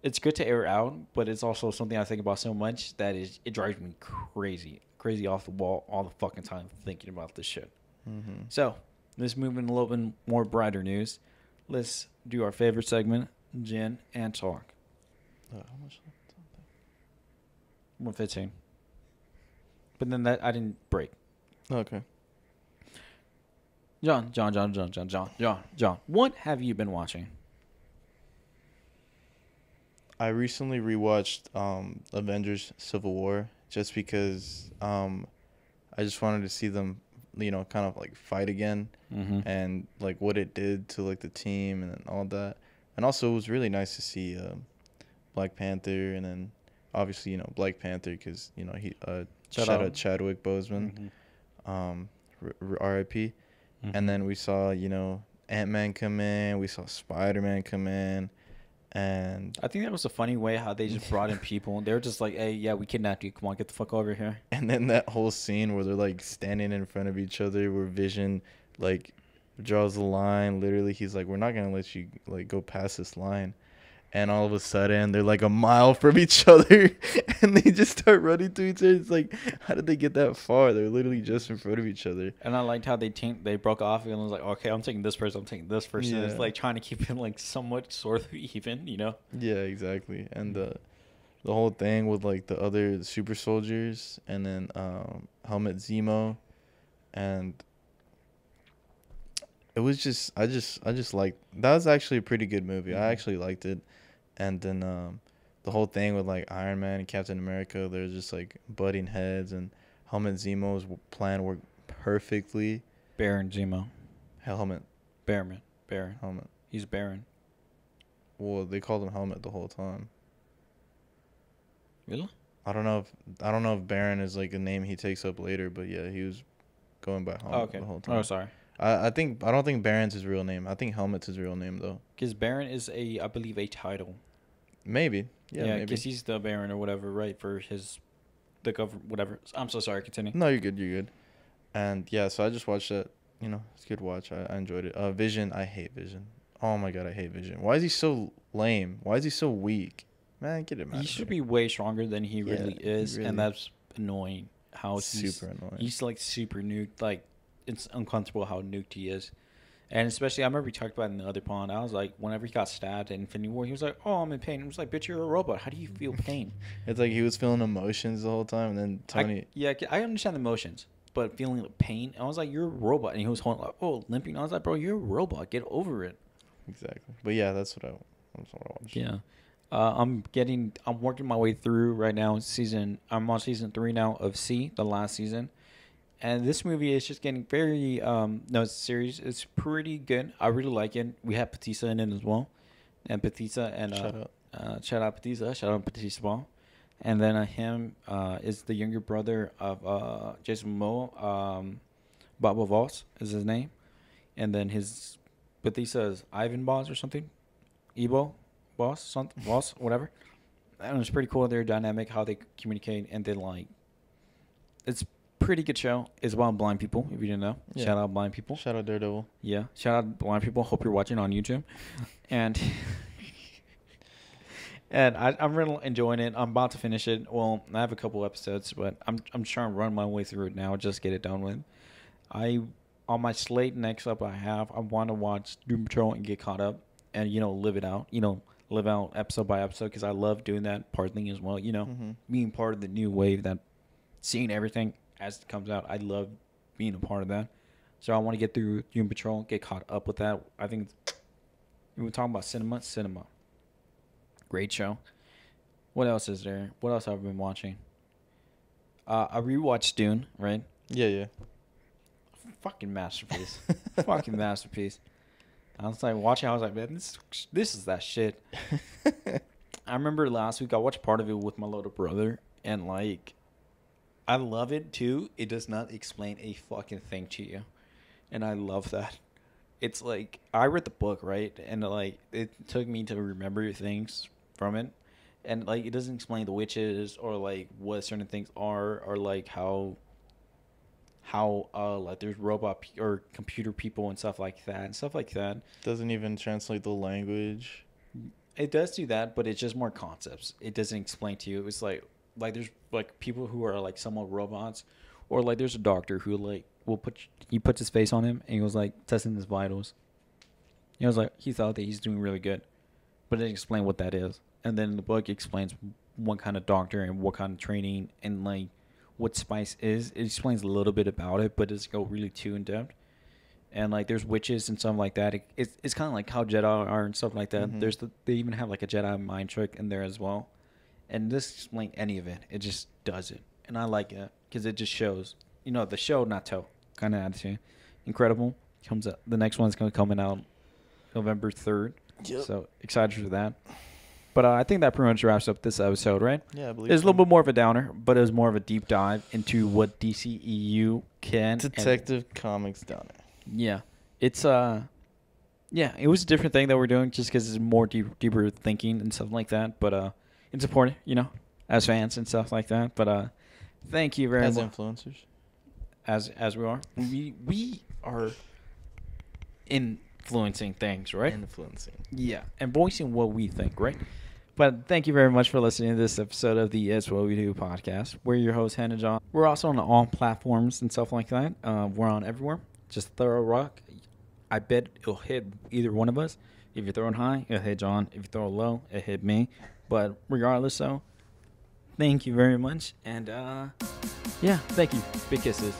It's good to air out, but it's also something I think about so much that is it drives me crazy, crazy off the wall all the fucking time thinking about this shit. Mm-hmm. So let's move in a little bit more brighter news. Let's do our favorite segment, Jen and talk. Uh, how much? left? One fifteen. But then that I didn't break. Okay. John, John, John, John, John, John, John, John. What have you been watching? I recently rewatched um, Avengers: Civil War just because um, I just wanted to see them, you know, kind of like fight again. Mm-hmm. and like what it did to like the team and all that. And also, it was really nice to see uh, Black Panther, and then obviously you know Black Panther because you know he uh, Shout shout, out. out Chadwick Boseman, Mm-hmm. um, r- r- R.I.P. And then we saw you know Ant Man come in, we saw Spider Man come in, and I think that was a funny way how they just brought in people. and They were just like, "Hey, yeah, we kidnapped you. Come on, get the fuck over here." and then that whole scene where they're like standing in front of each other, where Vision like draws the line. Literally, he's like, "We're not gonna let you like go past this line," and all of a sudden they're like a mile from each other, and they just start running to each other. It's like, how did they get that far? They're literally just in front of each other. And I liked how they team they broke off and was like, okay, I'm taking this person, I'm taking this person. It's Yeah. like trying to keep it like somewhat sort of even, you know? Yeah, exactly. And the the whole thing with like the other super soldiers and then um Helmut Zemo and it was just I just I just like that was actually a pretty good movie. I Mhm. actually liked it. And then um the whole thing with like Iron Man and Captain America, they're just like butting heads and Helmut Zemo's plan worked perfectly. Baron Zemo. Helmut, Baron. Baron. Helmut. He's Baron. Well, they called him Helmut the whole time. Really? I don't know if I don't know if Baron is like a name he takes up later, but yeah, he was going by Helmut Oh, okay. the whole time. Oh, sorry. I, I think I don't think Baron's his real name. I think Helmut's his real name though. Because Baron is a, I believe, a title. Maybe. Yeah, Yeah, because he's the Baron or whatever, right? For his, the government, whatever. I'm so sorry. Continue. No, you're good. You're good. And yeah, so I just watched that. You know, it's a good watch. I, I enjoyed it. Uh, Vision. I hate Vision. Oh my god, I hate Vision. Why is he so lame? Why is he so weak? Man, get him out. He should be way stronger than he Yeah, really is, really. and that's annoying. How he's super annoying. he's like super nuked. Like it's uncomfortable how nuked he is, and especially I remember we talked about it in the other pond. I was like, whenever he got stabbed in Infinity War, he was like, "Oh, I'm in pain." I was like, "Bitch, you're a robot. How do you feel pain?" It's like he was feeling emotions the whole time, and then I- Tony. yeah, I understand the emotions, but feeling the pain. I was like, "You're a robot," and he was holding like, "Oh, limping." I was like, "Bro, you're a robot. Get over it." Exactly. But yeah, that's what I. That's what I watched. Yeah. Uh, I'm getting. I'm working my way through right now. Season. I'm on season three now of See, the last season, and this movie is just getting very. Um, no, it's a series. It's pretty good. I really like it. We have Batista in it as well, and Batista and uh, Shut up. uh, shout out Batista, shout out Ball. And then uh, him uh, is the younger brother of uh, Jason Momoa. Um, Baba Voss is his name. And then his Batista is Ivan Boss or something. Ebo Boss, something, Boss, whatever. And it's pretty cool. Their dynamic, how they communicate, and then like, it's pretty good show. It's about blind people. If you didn't know, Yeah. shout out blind people. Shout out Daredevil. Yeah, shout out blind people. Hope you're watching on YouTube, and and I, I'm really enjoying it. I'm about to finish it. Well, I have a couple episodes, but I'm I'm trying to run my way through it now. Just get it done with. I on my slate next up, I have I want to watch Doom Patrol and get caught up, and you know live it out. You know live out episode by episode because I love doing that part thing as well. You know Mm-hmm. being part of the new wave that seeing everything as it comes out. I love being a part of that. So I want to get through Doom Patrol, get caught up with that. I think we were talking about cinema, cinema. Great show. What else is there? What else have I been watching? Uh, I rewatched Dune, right? Yeah, yeah. Fucking masterpiece. Fucking masterpiece. I was like watching. I was like, man, this this is that shit. I remember last week I watched part of it with my little brother, and like, I love it too. It does not explain a fucking thing to you, and I love that. It's like I read the book right, and like it took me to remember things from it, and like it doesn't explain the witches or like what certain things are or like how how uh like there's robot pe- or computer people and stuff like that and stuff like that. Doesn't even translate the language. It does do that, but it's just more concepts. It doesn't explain to you. it was like like there's like people who are like somewhat robots, or like there's a doctor who like will put he puts his face on him and he was like testing his vitals. He was like he thought that he's doing really good, but it didn't explain what that is. And then the book explains what kind of doctor and what kind of training and like what spice is. It explains a little bit about it, but it doesn't go really too in depth. And like there's witches and stuff like that. It, it's it's kind of like how Jedi are and stuff like that. Mhm. There's the, they even have like a Jedi mind trick in there as well. And this explain any of it. It just does it, and I like it because it just shows. You know, the show not tell kind of attitude. Incredible comes out. The next one's going to coming out November third. Yep. So excited for that. But uh, I think that pretty much wraps up this episode, right? Yeah, I believe It's a little bit more of a downer, but it was more of a deep dive into what DCEU can. and- Detective Comics down there. yeah, it's uh, yeah, it was a different thing that we're doing just because it's more deep, deeper thinking and stuff like that. But uh, it's important, you know, as fans and stuff like that. But uh, thank you very As much. As influencers. As as we are, we we are influencing things, right? Influencing. Yeah, and voicing what we think, right? But thank you very much for listening to this episode of the It's What We Do podcast. We're your host, Hannah John. We're also on all platforms and stuff like that. Uh, we're on everywhere. Just throw a rock. I bet it'll hit either one of us. If you're throwing high, it'll hit John. If you throw it low, it hit me. But regardless, though, thank you very much. And uh, yeah, thank you. Big kisses.